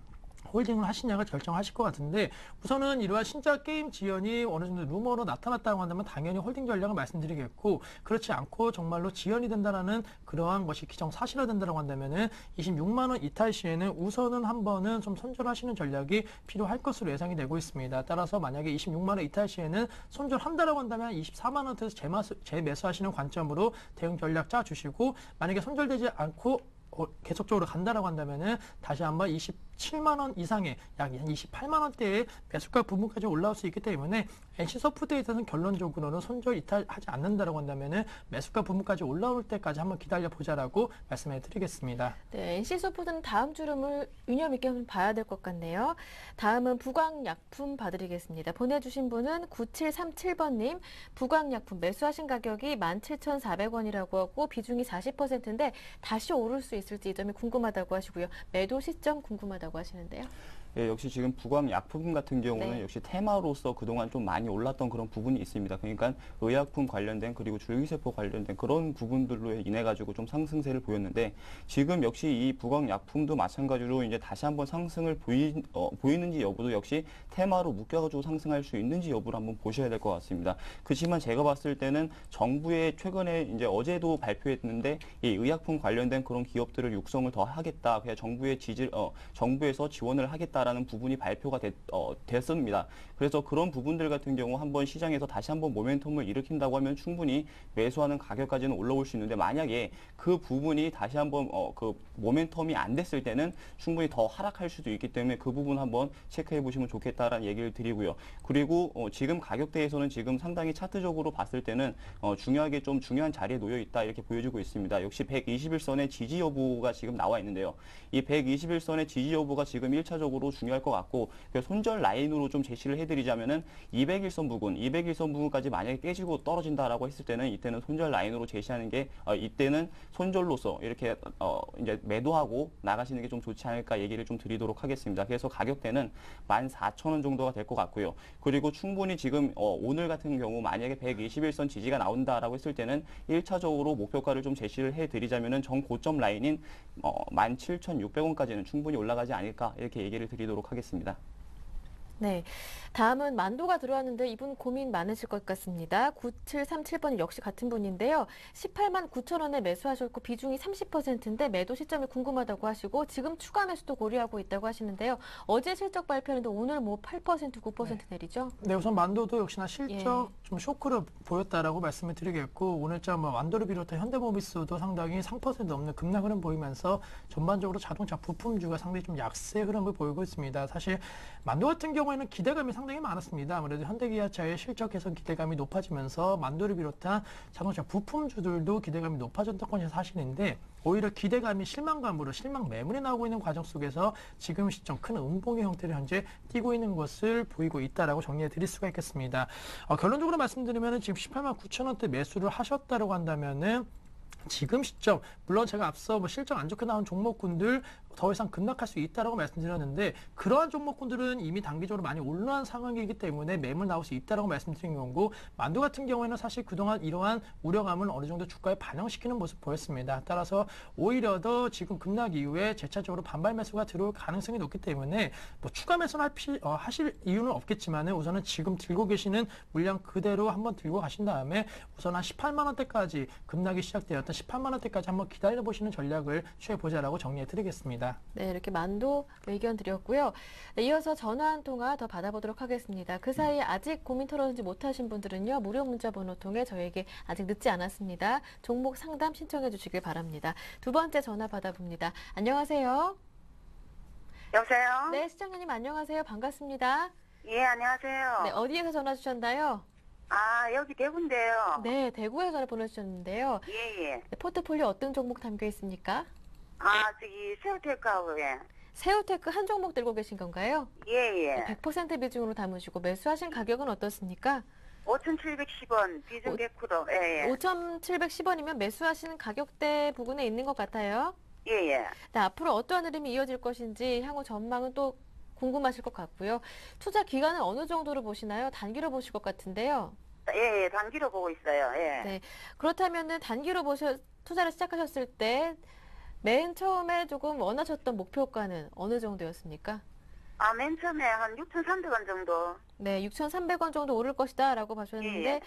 홀딩을 하시냐가 결정하실 것 같은데 우선은 이러한 신작 게임 지연이 어느 정도 루머로 나타났다고 한다면 당연히 홀딩 전략을 말씀드리겠고 그렇지 않고 정말로 지연이 된다라는 그러한 것이 기정사실화된다고 한다면은 26만 원 이탈 시에는 우선은 한 번은 좀 손절하시는 전략이 필요할 것으로 예상이 되고 있습니다. 따라서 만약에 26만 원 이탈 시에는 손절한다라고 한다면 24만 원대에서 재매수, 재매수하시는 관점으로 대응 전략 짜 주시고 만약에 손절되지 않고 어, 계속적으로 간다라고 한다면은 다시 한번 27만 원 이상의 약 28만 원대의 매수가 부분까지 올라올 수 있기 때문에 NC 소프트에 있어서는 결론적으로는 손절 이탈하지 않는다라고 한다면은 매수가 부분까지 올라올 때까지 한번 기다려 보자라고 말씀해 드리겠습니다. 네, NC소프트는 다음 주름을 유념 있게 한번 봐야 될 것 같네요. 다음은 부광약품 봐드리겠습니다. 보내주신 분은 9737번님, 부광약품 매수하신 가격이 17,400원이라고 하고 비중이 40%인데 다시 오를 수 있을지 이 점이 궁금하다고 하시고요. 매도 시점 궁금하다고 하시는데요. 예, 역시 지금 부광 약품 같은 경우는 네. 역시 테마로서 그동안 좀 많이 올랐던 그런 부분이 있습니다. 그러니까 의약품 관련된 그리고 줄기세포 관련된 그런 부분들로 인해 가지고 좀 상승세를 보였는데 지금 역시 이 부광 약품도 마찬가지로 이제 다시 한번 상승을 보이, 어, 보이는지 여부도 역시 테마로 묶여가지고 상승할 수 있는지 여부를 한번 보셔야 될 것 같습니다. 그렇지만 제가 봤을 때는 정부의 최근에 이제 어제도 발표했는데 이 의약품 관련된 그런 기업들을 육성을 더 하겠다. 그냥 정부의 지지, 어, 정부에서 지원을 하겠다 라는 부분이 발표가 됐, 어, 됐습니다. 그래서 그런 부분들 같은 경우 한번 시장에서 다시 한번 모멘텀을 일으킨다고 하면 충분히 매수하는 가격까지는 올라올 수 있는데 만약에 그 부분이 다시 한번 어, 그 모멘텀이 안 됐을 때는 충분히 더 하락할 수도 있기 때문에 그 부분 한번 체크해 보시면 좋겠다라는 얘기를 드리고요. 그리고 어, 지금 가격대에서는 지금 상당히 차트적으로 봤을 때는 어, 중요하게 좀 중요한 자리에 놓여 있다 이렇게 보여주고 있습니다. 역시 121선의 지지 여부가 지금 나와 있는데요. 이 121선의 지지 여부가 지금 1차적으로 중요할 것 같고 그 손절 라인으로 좀 제시를 해드리자면은 201선 부근, 201선 부근까지 만약에 깨지고 떨어진다라고 했을 때는 이때는 손절 라인으로 제시하는 게 어, 이때는 손절로서 이렇게 어, 이제 매도하고 나가시는 게 좀 좋지 않을까 얘기를 좀 드리도록 하겠습니다. 그래서 가격대는 14,000원 정도가 될 것 같고요. 그리고 충분히 지금 어, 오늘 같은 경우 만약에 121선 지지가 나온다라고 했을 때는 1차적으로 목표가를 좀 제시를 해드리자면은 전 고점 라인인 어, 17,600원까지는 충분히 올라가지 않을까 이렇게 얘기를 드 리도록 하겠습니다. 네. 다음은 만도가 들어왔는데 이분 고민 많으실 것 같습니다. 9737번이 역시 같은 분인데요. 18만 9천 원에 매수하셨고 비중이 30%인데 매도 시점이 궁금하다고 하시고 지금 추가 매수도 고려하고 있다고 하시는데요. 어제 실적 발표했는데 오늘 뭐 8% 9% 내리죠? 네, 우선 만도도 역시나 실적 예. 좀 쇼크를 보였다라고 말씀을 드리겠고 오늘자 뭐 만도를 비롯한 현대모비스도 상당히 3% 넘는 급락 흐름 보이면서 전반적으로 자동차 부품주가 상당히 좀 약세 흐름을 보이고 있습니다. 사실 만도 같은 경우에는 기대감이 상당히 많았습니다. 아무래도 현대기아차의 실적 개선 기대감이 높아지면서 만도를 비롯한 자동차 부품주들도 기대감이 높아졌던 것이 사실인데 오히려 기대감이 실망감으로 실망 매물이 나오고 있는 과정 속에서 지금 시점 큰 음봉의 형태를 현재 띄고 있는 것을 보이고 있다라고 정리해 드릴 수가 있겠습니다. 어, 결론적으로 말씀드리면 지금 18만 9천 원대 매수를 하셨다고 한다면은 지금 시점 물론 제가 앞서 뭐 실적 안 좋게 나온 종목군들 더 이상 급락할 수 있다라고 말씀드렸는데 그러한 종목군들은 이미 단기적으로 많이 올라간 상황이기 때문에 매물 나올 수 있다라고 말씀드린 거고 만두 같은 경우에는 사실 그동안 이러한 우려감을 어느 정도 주가에 반영시키는 모습 보였습니다. 따라서 오히려 더 지금 급락 이후에 재차적으로 반발 매수가 들어올 가능성이 높기 때문에 뭐 추가 피, 어, 하실 이유는 없겠지만은 우선은 지금 들고 계시는 물량 그대로 한번 들고 가신 다음에 우선 한 18만 원대까지 급락이 시작되었던 18만 원대까지 한번 기다려 보시는 전략을 취해 보자라고 정리해 드리겠습니다. 네, 이렇게 만도 의견 드렸고요. 네, 이어서 전화 한 통화 더 받아보도록 하겠습니다. 그 사이에 아직 고민 털어놓지 못하신 분들은요, 무료 문자 번호 통해 저에게 아직 늦지 않았습니다. 종목 상담 신청해 주시길 바랍니다. 두 번째 전화 받아봅니다. 안녕하세요. 여보세요? 네, 시청자님 안녕하세요. 반갑습니다. 예, 안녕하세요. 네, 어디에서 전화 주셨나요? 아, 여기 대구인데요. 네, 대구에서 전화 보내주셨는데요. 예, 예. 네, 포트폴리오 어떤 종목 담겨 있습니까? 아, 저기 새우테크하우에. 새우테크 한 종목 들고 계신 건가요? 예, 예. 네, 100% 비중으로 담으시고 매수하신 가격은 어떻습니까? 5,710원, 비중 오- 100%. 예, 예. 5,710원이면 매수하시는 가격대 부근에 있는 것 같아요. 예, 예. 네, 앞으로 어떠한 흐름이 이어질 것인지 향후 전망은 또 궁금하실 것 같고요. 투자 기간은 어느 정도로 보시나요? 단기로 보실 것 같은데요. 예, 예. 단기로 보고 있어요. 예. 네. 그렇다면은 단기로 보셔 투자를 시작하셨을 때 맨 처음에 조금 원하셨던 목표가는 어느 정도였습니까? 아, 맨 처음에 한 6,300원 정도. 네, 6,300원 정도 오를 것이다 라고 봐주셨는데 예.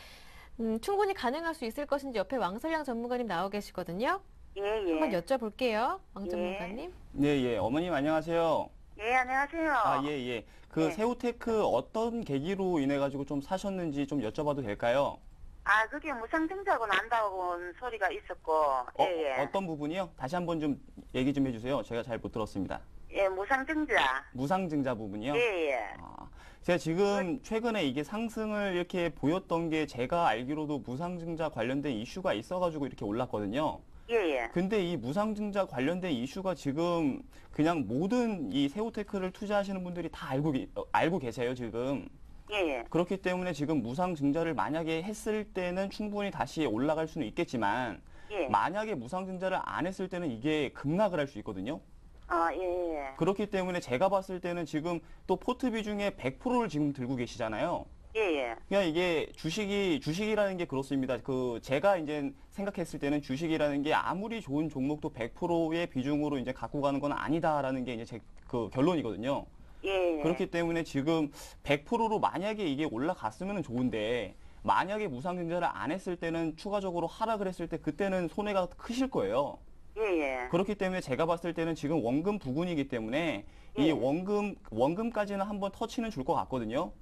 음, 충분히 가능할 수 있을 것인지 옆에 왕설량 전문가님 나와 계시거든요. 예, 한번 예. 여쭤볼게요, 왕 예. 전문가님. 네, 예, 어머님 안녕하세요. 예, 안녕하세요. 아, 예, 예. 그 네. 새우테크 어떤 계기로 인해 가지고 좀 사셨는지 좀 여쭤봐도 될까요? 아, 그게 무상증자고 난다고 소리가 있었고. 어, 예, 예. 어떤 부분이요? 다시 한번 좀 얘기 좀 해주세요. 제가 잘 못 들었습니다. 예, 무상증자. 무상증자 부분이요? 예, 예. 아, 제가 지금 최근에 이게 상승을 이렇게 보였던 게 제가 알기로도 무상증자 관련된 이슈가 있어가지고 이렇게 올랐거든요. 예, 예. 근데 이 무상증자 관련된 이슈가 지금 그냥 모든 이 새우테크를 투자하시는 분들이 다 알고, 계- 어, 알고 계세요, 지금. 예, 예. 그렇기 때문에 지금 무상 증자를 만약에 했을 때는 충분히 다시 올라갈 수는 있겠지만 예. 만약에 무상 증자를 안 했을 때는 이게 급락을 할 수 있거든요. 아, 예, 예. 그렇기 때문에 제가 봤을 때는 지금 또 포트 비중의 100%를 지금 들고 계시잖아요. 예, 예. 그냥 이게 주식이 주식이라는 게 그렇습니다. 그 제가 이제 생각했을 때는 주식이라는 게 아무리 좋은 종목도 100%의 비중으로 이제 갖고 가는 건 아니다라는 게 이제 제 그 결론이거든요. 예, 예. 그렇기 때문에 지금 100%로 만약에 이게 올라갔으면 좋은데 만약에 무상증자를 안 했을 때는 추가적으로 하락을 했을 때 그때는 손해가 크실 거예요. 예, 예. 그렇기 때문에 제가 봤을 때는 지금 원금 부근이기 때문에 이 예. 원금 원금까지는 한번 터치는 줄 것 같거든요.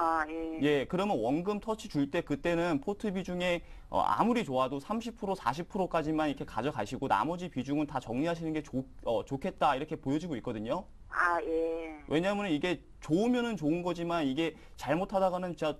아, 예. 예, 그러면 원금 터치 줄 때 그때는 포트 비중에 어, 아무리 좋아도 30% 40%까지만 이렇게 가져가시고 나머지 비중은 다 정리하시는 게 좋, 어, 좋겠다 이렇게 보여지고 있거든요. 아, 예. 왜냐하면 이게 좋으면은 좋은 거지만 이게 잘못하다가는 진짜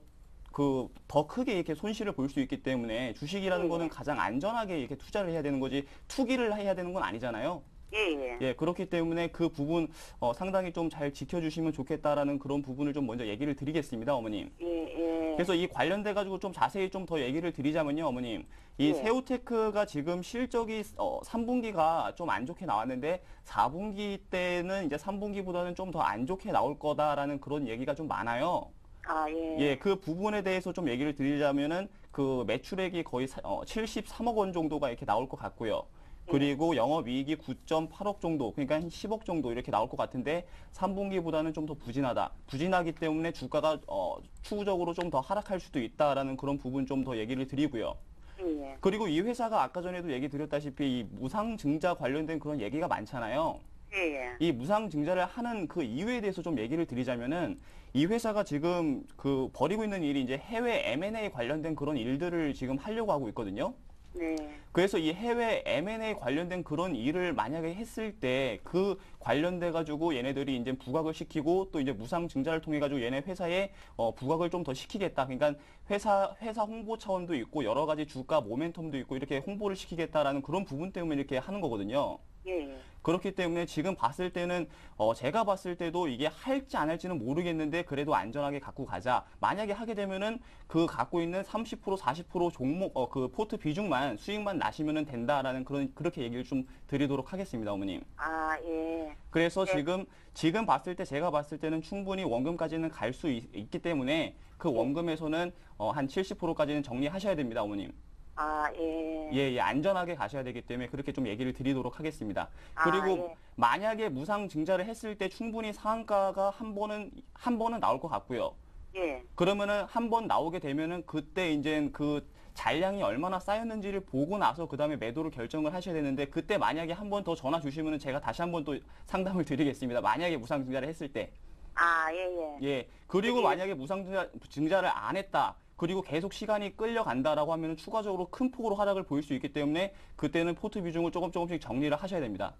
그 더 크게 이렇게 손실을 볼 수 있기 때문에 주식이라는 예. 거는 가장 안전하게 이렇게 투자를 해야 되는 거지 투기를 해야 되는 건 아니잖아요. 예, 예. 예, 그렇기 때문에 그 부분 어, 상당히 좀 잘 지켜주시면 좋겠다라는 그런 부분을 좀 먼저 얘기를 드리겠습니다, 어머님. 예, 예. 그래서 이 관련돼 가지고 좀 자세히 좀 더 얘기를 드리자면요, 어머님. 이 예. 새우테크가 지금 실적이 어, 3분기가 좀 안 좋게 나왔는데 4분기 때는 이제 3분기보다는 좀 더 안 좋게 나올 거다라는 그런 얘기가 좀 많아요. 아, 예. 예, 그 부분에 대해서 좀 얘기를 드리자면은 그 매출액이 거의 사- 어, 73억 원 정도가 이렇게 나올 것 같고요. 그리고 영업이익이 9.8억 정도, 그러니까 한 10억 정도 이렇게 나올 것 같은데 3분기보다는 좀 더 부진하다. 부진하기 때문에 주가가 어, 추후적으로 좀 더 하락할 수도 있다라는 그런 부분 좀 더 얘기를 드리고요. 예, 예. 그리고 이 회사가 아까 전에도 얘기 드렸다시피 이 무상증자 관련된 그런 얘기가 많잖아요. 예, 예. 이 무상증자를 하는 그 이유에 대해서 좀 얘기를 드리자면은 이 회사가 지금 그 벌이고 있는 일이 이제 해외 M&A 관련된 그런 일들을 지금 하려고 하고 있거든요. 네. 그래서 이 해외 M&A 관련된 그런 일을 만약에 했을 때 그 관련돼 가지고 얘네들이 이제 부각을 시키고 또 이제 무상 증자를 통해 가지고 얘네 회사에 어 부각을 좀 더 시키겠다. 그러니까 회사 회사 홍보 차원도 있고 여러 가지 주가 모멘텀도 있고 이렇게 홍보를 시키겠다라는 그런 부분 때문에 이렇게 하는 거거든요. 예, 예. 그렇기 때문에 지금 봤을 때는 어 제가 봤을 때도 이게 할지 안 할지는 모르겠는데 그래도 안전하게 갖고 가자. 만약에 하게 되면은 그 갖고 있는 30% 40% 종목 어 그 포트 비중만 수익만 나시면은 된다라는 그런 그렇게 얘기를 좀 드리도록 하겠습니다, 어머님. 아, 예. 그래서 네. 지금 지금 봤을 때 제가 봤을 때는 충분히 원금까지는 갈 수 있기 때문에 그 원금에서는 어 한 70%까지는 정리하셔야 됩니다, 어머님. 아, 예. 예, 예, 안전하게 가셔야 되기 때문에 그렇게 좀 얘기를 드리도록 하겠습니다. 아, 그리고 예. 만약에 무상 증자를 했을 때 충분히 상한가가 한 번은 한 번은 나올 것 같고요. 예. 그러면은 한 번 나오게 되면은 그때 이제 그 잔량이 얼마나 쌓였는지를 보고 나서 그 다음에 매도를 결정을 하셔야 되는데 그때 만약에 한 번 더 전화 주시면은 제가 다시 한 번 또 상담을 드리겠습니다. 만약에 무상 증자를 했을 때. 아, 예, 예. 예. 그리고 예. 만약에 무상 증자, 증자를 안 했다. 그리고 계속 시간이 끌려간다라고 하면은 추가적으로 큰 폭으로 하락을 보일 수 있기 때문에 그때는 포트 비중을 조금 조금씩 정리를 하셔야 됩니다.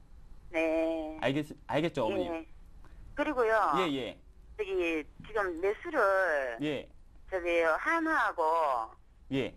네. 알겠, 알겠죠, 어머니? 예. 그리고요. 예, 예. 저기 지금 매수를 예, 저기 한화하고 예.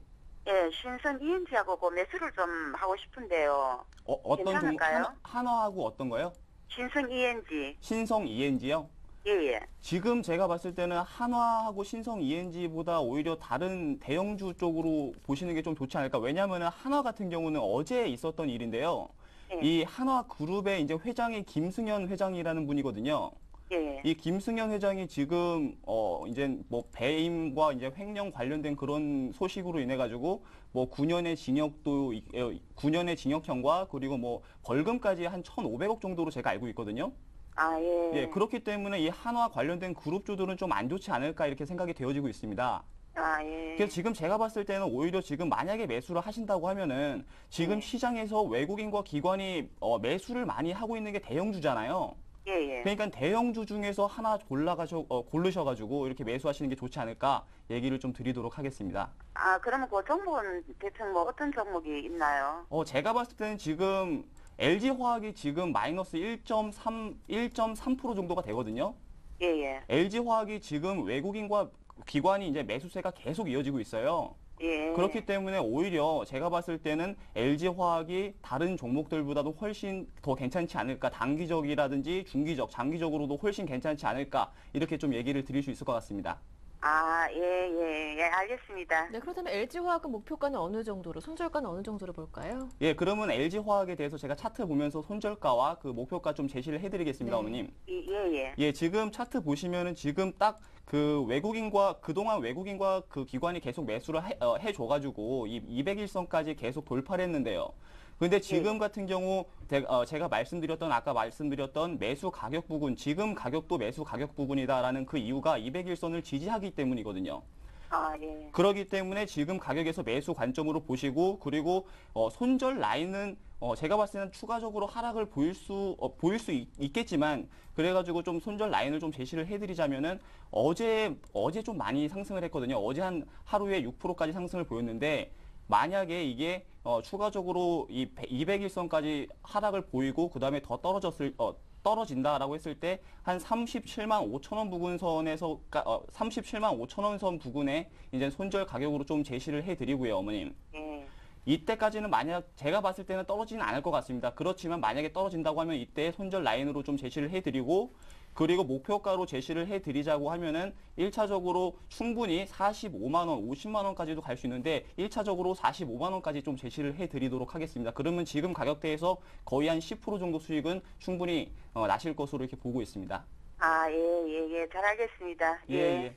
예, 신선 ENG하고 그 매수를 좀 하고 싶은데요. 어, 어떤 종 괜찮을까요? 하나, 하나하고 어떤 거요? 신선 ENG. 신성 ENG요? 예, 예. 지금 제가 봤을 때는 한화하고 신성 ENG보다 오히려 다른 대형주 쪽으로 보시는 게 좀 좋지 않을까. 왜냐하면 한화 같은 경우는 어제 있었던 일인데요. 예. 이 한화 그룹의 이제 회장이 김승현 회장이라는 분이거든요. 예. 이 김승현 회장이 지금 어 이제 뭐 배임과 이제 횡령 관련된 그런 소식으로 인해 가지고 뭐 9년의 징역도 이- 어, 9년의 징역형과 그리고 뭐 벌금까지 한 1,500억 정도로 제가 알고 있거든요. 아, 예. 예, 그렇기 때문에 이 한화 관련된 그룹주들은 좀 안 좋지 않을까 이렇게 생각이 되어지고 있습니다. 아, 예. 그래서 지금 제가 봤을 때는 오히려 지금 만약에 매수를 하신다고 하면은 지금 네. 시장에서 외국인과 기관이 어, 매수를 많이 하고 있는 게 대형주잖아요. 예, 예. 그러니까 대형주 중에서 하나 골라가셔 어, 고르셔가지고 이렇게 매수하시는 게 좋지 않을까 얘기를 좀 드리도록 하겠습니다. 아, 그러면 그 종목은 대충 뭐 어떤 종목이 있나요? 어 제가 봤을 때는 지금 LG 화학이 지금 마이너스 1.3 1.3% 정도가 되거든요. 예, 예. LG 화학이 지금 외국인과 기관이 이제 매수세가 계속 이어지고 있어요. 예. 그렇기 때문에 오히려 제가 봤을 때는 LG 화학이 다른 종목들보다도 훨씬 더 괜찮지 않을까 단기적이라든지 중기적, 장기적으로도 훨씬 괜찮지 않을까 이렇게 좀 얘기를 드릴 수 있을 것 같습니다. 아, 예, 예, 예, 알겠습니다. 네, 그렇다면 LG화학은 목표가는 어느 정도로, 손절가는 어느 정도로 볼까요? 예, 그러면 LG 화학에 대해서 제가 차트 보면서 손절가와 그 목표가 좀 제시를 해드리겠습니다, 네. 어머님. 예, 예, 예. 예, 지금 차트 보시면은 지금 딱 그 외국인과 그동안 외국인과 그 기관이 계속 매수를 해, 어, 해줘가지고 이 200일선까지 계속 돌파를 했는데요. 근데 지금 같은 경우 대- 어, 제가 말씀드렸던 아까 말씀드렸던 매수 가격 부분 지금 가격도 매수 가격 부분이다라는 그 이유가 200일선을 지지하기 때문이거든요. 아, 예. 그렇기 때문에 지금 가격에서 매수 관점으로 보시고 그리고 어, 손절 라인은 어, 제가 봤을 때는 추가적으로 하락을 보일 수 어, 보일 수 있, 있겠지만 그래가지고 좀 손절 라인을 좀 제시를 해드리자면은 어제 어제 좀 많이 상승을 했거든요. 어제 한 하루에 6%까지 상승을 보였는데 만약에 이게 어, 추가적으로 이 200일선까지 하락을 보이고 그 다음에 더 떨어졌을 어, 떨어진다라고 했을 때 한 37만 5천 원 부근 선에서 어, 37만 5천 원 선 부근에 이제 손절 가격으로 좀 제시를 해드리고요, 어머님. 예. 이때까지는 만약 제가 봤을 때는 떨어지는 않을 것 같습니다. 그렇지만 만약에 떨어진다고 하면 이때 손절 라인으로 좀 제시를 해드리고 그리고 목표가로 제시를 해드리자고 하면은 1차적으로 충분히 45만 원, 50만 원까지도 갈 수 있는데 1차적으로 45만 원까지 좀 제시를 해드리도록 하겠습니다. 그러면 지금 가격대에서 거의 한 10% 정도 수익은 충분히 어, 나실 것으로 이렇게 보고 있습니다. 아, 예, 예, 예. 잘 알겠습니다. 예, 예.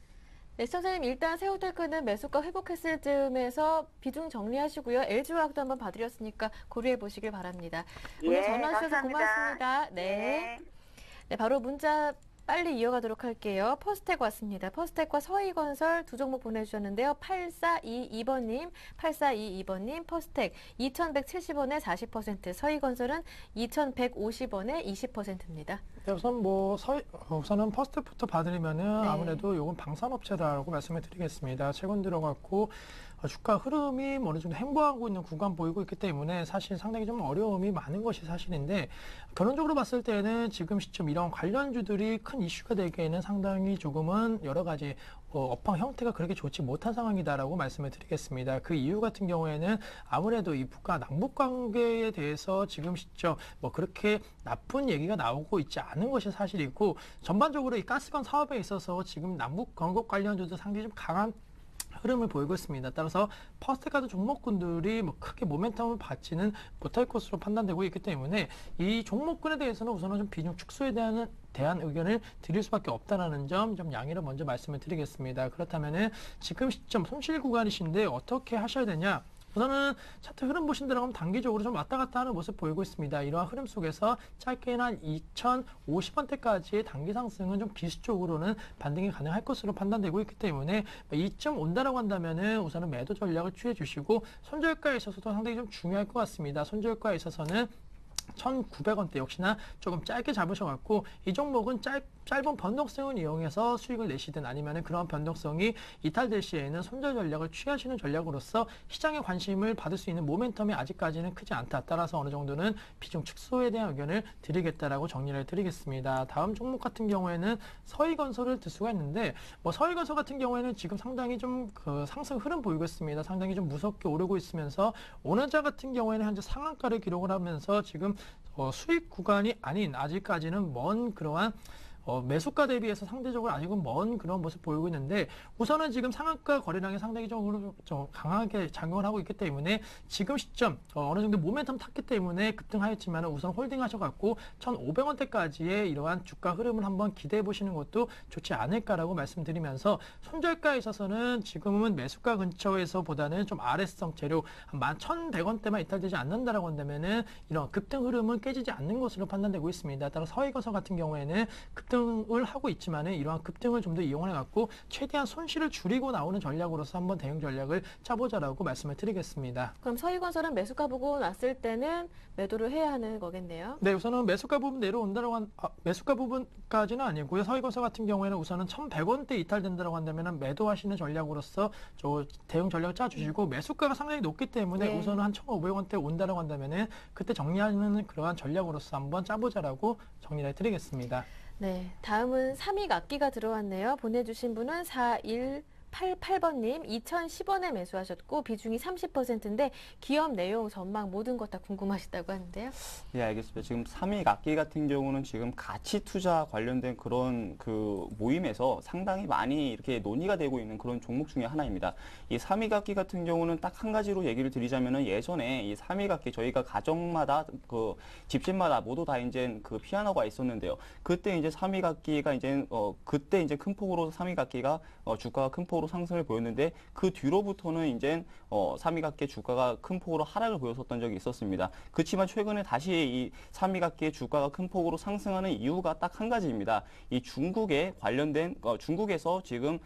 네, 선생님 일단 새우테크는 매수가 회복했을 즈음에서 비중 정리하시고요. LG화학도 한번 봐드렸으니까 고려해 보시길 바랍니다. 오늘 예, 전화 주셔서 감사합니다. 고맙습니다. 네. 네, 바로 문자 빨리 이어가도록 할게요. 퍼스텍 왔습니다. 퍼스텍과 서희건설 두 종목 보내주셨는데요. 8422번님, 8422번님, 퍼스텍 2170원에 40%, 서희건설은 2150원에 20%입니다. 네, 우선 뭐 서, 어, 우선은 퍼스텍부터 봐드리면은 네. 아무래도 이건 방산업체다라고 말씀을 드리겠습니다. 최근 들어갔고 어, 주가 흐름이 어느 정도 횡보하고 있는 구간 보이고 있기 때문에 사실 상당히 좀 어려움이 많은 것이 사실인데 결론적으로 봤을 때는 지금 시점 이런 관련주들이 큰 이슈가 되기에는 상당히 조금은 여러 가지 어, 업황 형태가 그렇게 좋지 못한 상황이다라고 말씀을 드리겠습니다. 그 이유 같은 경우에는 아무래도 이 북한 남북 관계에 대해서 지금 시점 뭐 그렇게 나쁜 얘기가 나오고 있지 않은 것이 사실이고 전반적으로 이 가스관 사업에 있어서 지금 남북 경협 관련주도 상당히 좀 강한 흐름을 보이고 있습니다. 따라서 퍼스텍 같은 종목군들이 뭐 크게 모멘텀을 받지는 못할 것으로 판단되고 있기 때문에 이 종목군에 대해서는 우선은 좀 비중 축소에 대한 대한 의견을 드릴 수밖에 없다라는 점 좀 양해를 먼저 말씀을 드리겠습니다. 그렇다면은 지금 시점 손실 구간이신데 어떻게 하셔야 되냐? 우선은 차트 흐름 보신 대로 하면 단기적으로 좀 왔다 갔다 하는 모습 보이고 있습니다. 이러한 흐름 속에서 짧게는 한 2,050원대까지의 단기 상승은 좀 기술적으로는 반등이 가능할 것으로 판단되고 있기 때문에 이쯤 온다라고 한다면은 우선은 매도 전략을 취해 주시고 손절가에 있어서도 상당히 좀 중요할 것 같습니다. 손절가에 있어서는 1,900원대 역시나 조금 짧게 잡으셔갖고 이 종목은 짧, 짧은 변동성을 이용해서 수익을 내시든 아니면은 그런 변동성이 이탈될 시에는 손절 전략을 취하시는 전략으로서 시장의 관심을 받을 수 있는 모멘텀이 아직까지는 크지 않다. 따라서 어느 정도는 비중 축소에 대한 의견을 드리겠다라고 정리를 드리겠습니다. 다음 종목 같은 경우에는 서희건설을 들 수가 있는데 뭐 서희건설 같은 경우에는 지금 상당히 좀 그 상승 흐름 보이고 있습니다. 상당히 좀 무섭게 오르고 있으면서 오늘자 같은 경우에는 현재 상한가를 기록을 하면서 지금 어, 수익 구간이 아닌 아직까지는 먼 그러한 어, 매수가 대비해서 상대적으로 아직은 먼 그런 모습 보이고 있는데 우선은 지금 상한가 거래량이 상당히 좀, 좀 강하게 작용을 하고 있기 때문에 지금 시점 어, 어느 정도 모멘텀 탔기 때문에 급등하였지만 우선 홀딩하셔갖고 1,500원대까지의 이러한 주가 흐름을 한번 기대해 보시는 것도 좋지 않을까라고 말씀드리면서 손절가에 있어서는 지금은 매수가 근처에서 보다는 좀 아래성 재료 한 11,100원대만 이탈되지 않는다라고 한다면은 이런 급등 흐름은 깨지지 않는 것으로 판단되고 있습니다. 따라 서해거서 같은 경우에는 급등 을 하고 있지만은 이러한 급등을 좀 더 이용해 갖고 최대한 손실을 줄이고 나오는 전략으로서 한번 대응 전략을 짜보자라고 말씀을 드리겠습니다. 그럼 서희건설은 매수가 보고 났을 때는 매도를 해야 하는 거겠네요. 네, 우선은 매수가 부분 내려온다라고 한 아, 매수가 부분까지는 아니고요. 서희건설 같은 경우에는 우선은 1,100원대 이탈된다라고 한다면 매도하시는 전략으로서 저 대응 전략을 짜주시고 매수가가 상당히 높기 때문에 네. 우선은 한 1,500원대 온다라고 한다면은 그때 정리하는 그러한 전략으로서 한번 짜보자라고 정리를 해드리겠습니다. 네, 다음은 삼익 악기가 들어왔네요. 보내주신 분은 8888번님 2,010원에 매수하셨고 비중이 30%인데 기업 내용 전망 모든 것 다 궁금하시다고 하는데요. 예, 알겠습니다. 지금 삼익 악기 같은 경우는 지금 가치 투자 관련된 그런 그 모임에서 상당히 많이 이렇게 논의가 되고 있는 그런 종목 중에 하나입니다. 이 삼익 악기 같은 경우는 딱 한 가지로 얘기를 드리자면은 예전에 이 삼익 악기 저희가 가정마다 그 집집마다 모두 다 이제 그 피아노가 있었는데요. 그때 이제 삼익 악기가 이제 어 그때 이제 큰 폭으로 삼익 악기가 어 주가가 큰 폭으로 상승을 보였는데 그 뒤로부터는 이제 어 악기 주가가 큰 폭으로 하락을 보였었던 적이 있었습니다. 그렇지만 최근에 다시 이 악기의 주가가 큰 폭으로 상승하는 이유가 딱 한 가지입니다. 이 중국에 관련된 어 중국에서 지금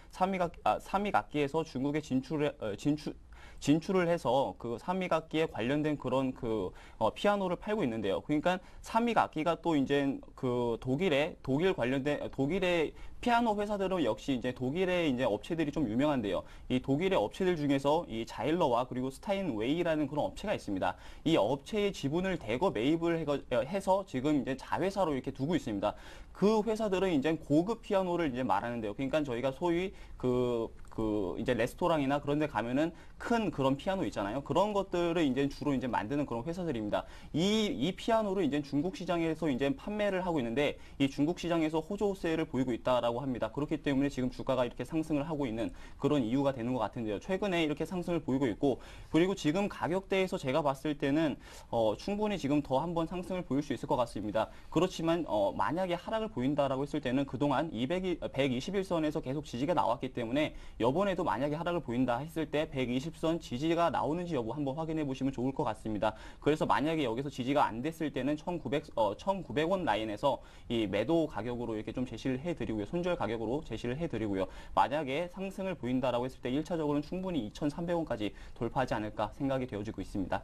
악 아, 삼익 악기에서 중국에 진출해 어, 진출 진출을 해서 그 삼익 악기에 관련된 그런 그 어, 피아노를 팔고 있는데요. 그러니까 삼익 악기가 또 이제 그 독일의 독일 관련된 독일의 피아노 회사들은 역시 이제 독일의 이제 업체들이 좀 유명한데요. 이 독일의 업체들 중에서 이 자일러와 그리고 스타인웨이라는 그런 업체가 있습니다. 이 업체의 지분을 대거 매입을 해거- 해서 지금 이제 자회사로 이렇게 두고 있습니다. 그 회사들은 이제 고급 피아노를 이제 말하는데요. 그러니까 저희가 소위 그, 그 이제 레스토랑이나 그런 데 가면은 큰 그런 피아노 있잖아요. 그런 것들을 이제 주로 이제 만드는 그런 회사들입니다. 이, 이 피아노를 이제 중국 시장에서 이제 판매를 하고 있는데 이 중국 시장에서 호조세를 보이고 있다라고 합니다. 그렇기 때문에 지금 주가가 이렇게 상승을 하고 있는 그런 이유가 되는 것 같은데요. 최근에 이렇게 상승을 보이고 있고 그리고 지금 가격대에서 제가 봤을 때는 어, 충분히 지금 더 한번 상승을 보일 수 있을 것 같습니다. 그렇지만 어, 만약에 하락을 보인다라고 했을 때는 그동안 200이, 121선에서 계속 지지가 나왔기 때문에 이번에도 만약에 하락을 보인다 했을 때 120선 지지가 나오는지 여부 한번 확인해 보시면 좋을 것 같습니다. 그래서 만약에 여기서 지지가 안 됐을 때는 1,900 어, 1,900원 라인에서 이 매도 가격으로 이렇게 좀 제시를 해 드리고요. 손절 가격으로 제시를 해 드리고요. 만약에 상승을 보인다라고 했을 때 1차적으로는 충분히 2,300원까지 돌파하지 않을까 생각이 되어지고 있습니다.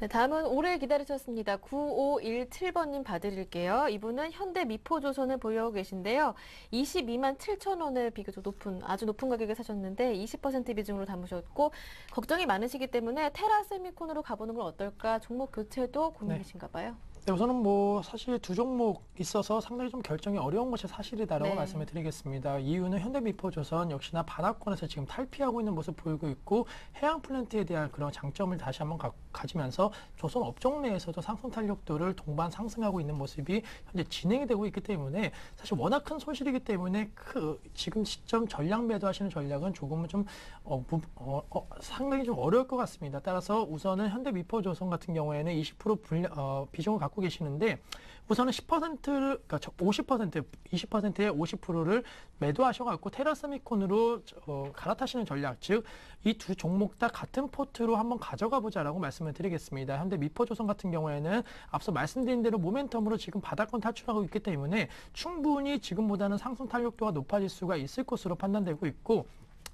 네, 다음은 오래 기다리셨습니다. 9517번님 봐드릴게요. 이분은 현대 미포조선을 보유하고 계신데요. 22만 7천 원을 비교적 높은, 아주 높은 가격에 사셨는데 20% 비중으로 담으셨고, 걱정이 많으시기 때문에 테라 세미콘으로 가보는 건 어떨까? 종목 교체도 고민이신가 봐요. 네, 우선은 뭐 사실 두 종목 있어서 상당히 좀 결정이 어려운 것이 사실이다라고 네. 말씀을 드리겠습니다. 이유는 현대미포조선 역시나 바닥권에서 지금 탈피하고 있는 모습 보이고 있고 해양 플랜트에 대한 그런 장점을 다시 한번 가, 지면서 조선 업종 내에서도 상승 탄력도를 동반 상승하고 있는 모습이 현재 진행이 되고 있기 때문에 사실 워낙 큰 손실이기 때문에 그 지금 시점 전략 매도하시는 전략은 조금은 좀 어, 부- 어, 어, 상당히 좀 어려울 것 같습니다. 따라서 우선은 현대미포조선 같은 경우에는 20% 분량, 어, 비중을 갖고 계시는데 우선은 10%를 그러니까 50% 20%의 50%를 매도하셔갖고 테라스미콘으로 어, 갈아타시는 전략 즉 이 두 종목 다 같은 포트로 한번 가져가 보자라고 말씀을 드리겠습니다. 현대 미포조선 같은 경우에는 앞서 말씀드린 대로 모멘텀으로 지금 바닥권 탈출하고 있기 때문에 충분히 지금보다는 상승 탄력도가 높아질 수가 있을 것으로 판단되고 있고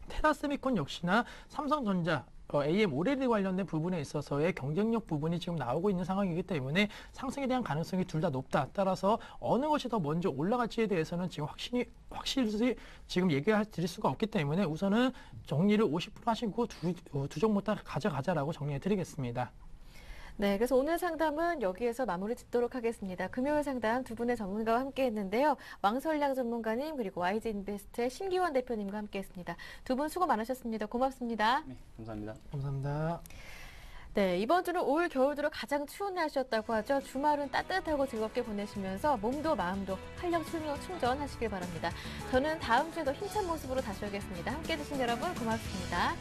테라스미콘 역시나 삼성전자 어, AM OLED 관련된 부분에 있어서의 경쟁력 부분이 지금 나오고 있는 상황이기 때문에 상승에 대한 가능성이 둘 다 높다. 따라서 어느 것이 더 먼저 올라갈지에 대해서는 지금 확신이 확실히 지금 얘기할 드릴 수가 없기 때문에 우선은 정리를 50% 하시고 두, 어, 두 종목 다 가져가자라고 정리해 드리겠습니다. 네, 그래서 오늘 상담은 여기에서 마무리 짓도록 하겠습니다. 금요일 상담 두 분의 전문가와 함께 했는데요. 왕설량 전문가님 그리고 YG 인베스트의 신기원 대표님과 함께 했습니다. 두 분 수고 많으셨습니다. 고맙습니다. 네, 감사합니다. 감사합니다. 네, 이번 주는 올 겨울 들어 가장 추운 날씨였다고 하죠. 주말은 따뜻하고 즐겁게 보내시면서 몸도 마음도 활력 충전, 충전하시길 바랍니다. 저는 다음 주에 더 힘찬 모습으로 다시 오겠습니다. 함께 해주신 여러분 고맙습니다.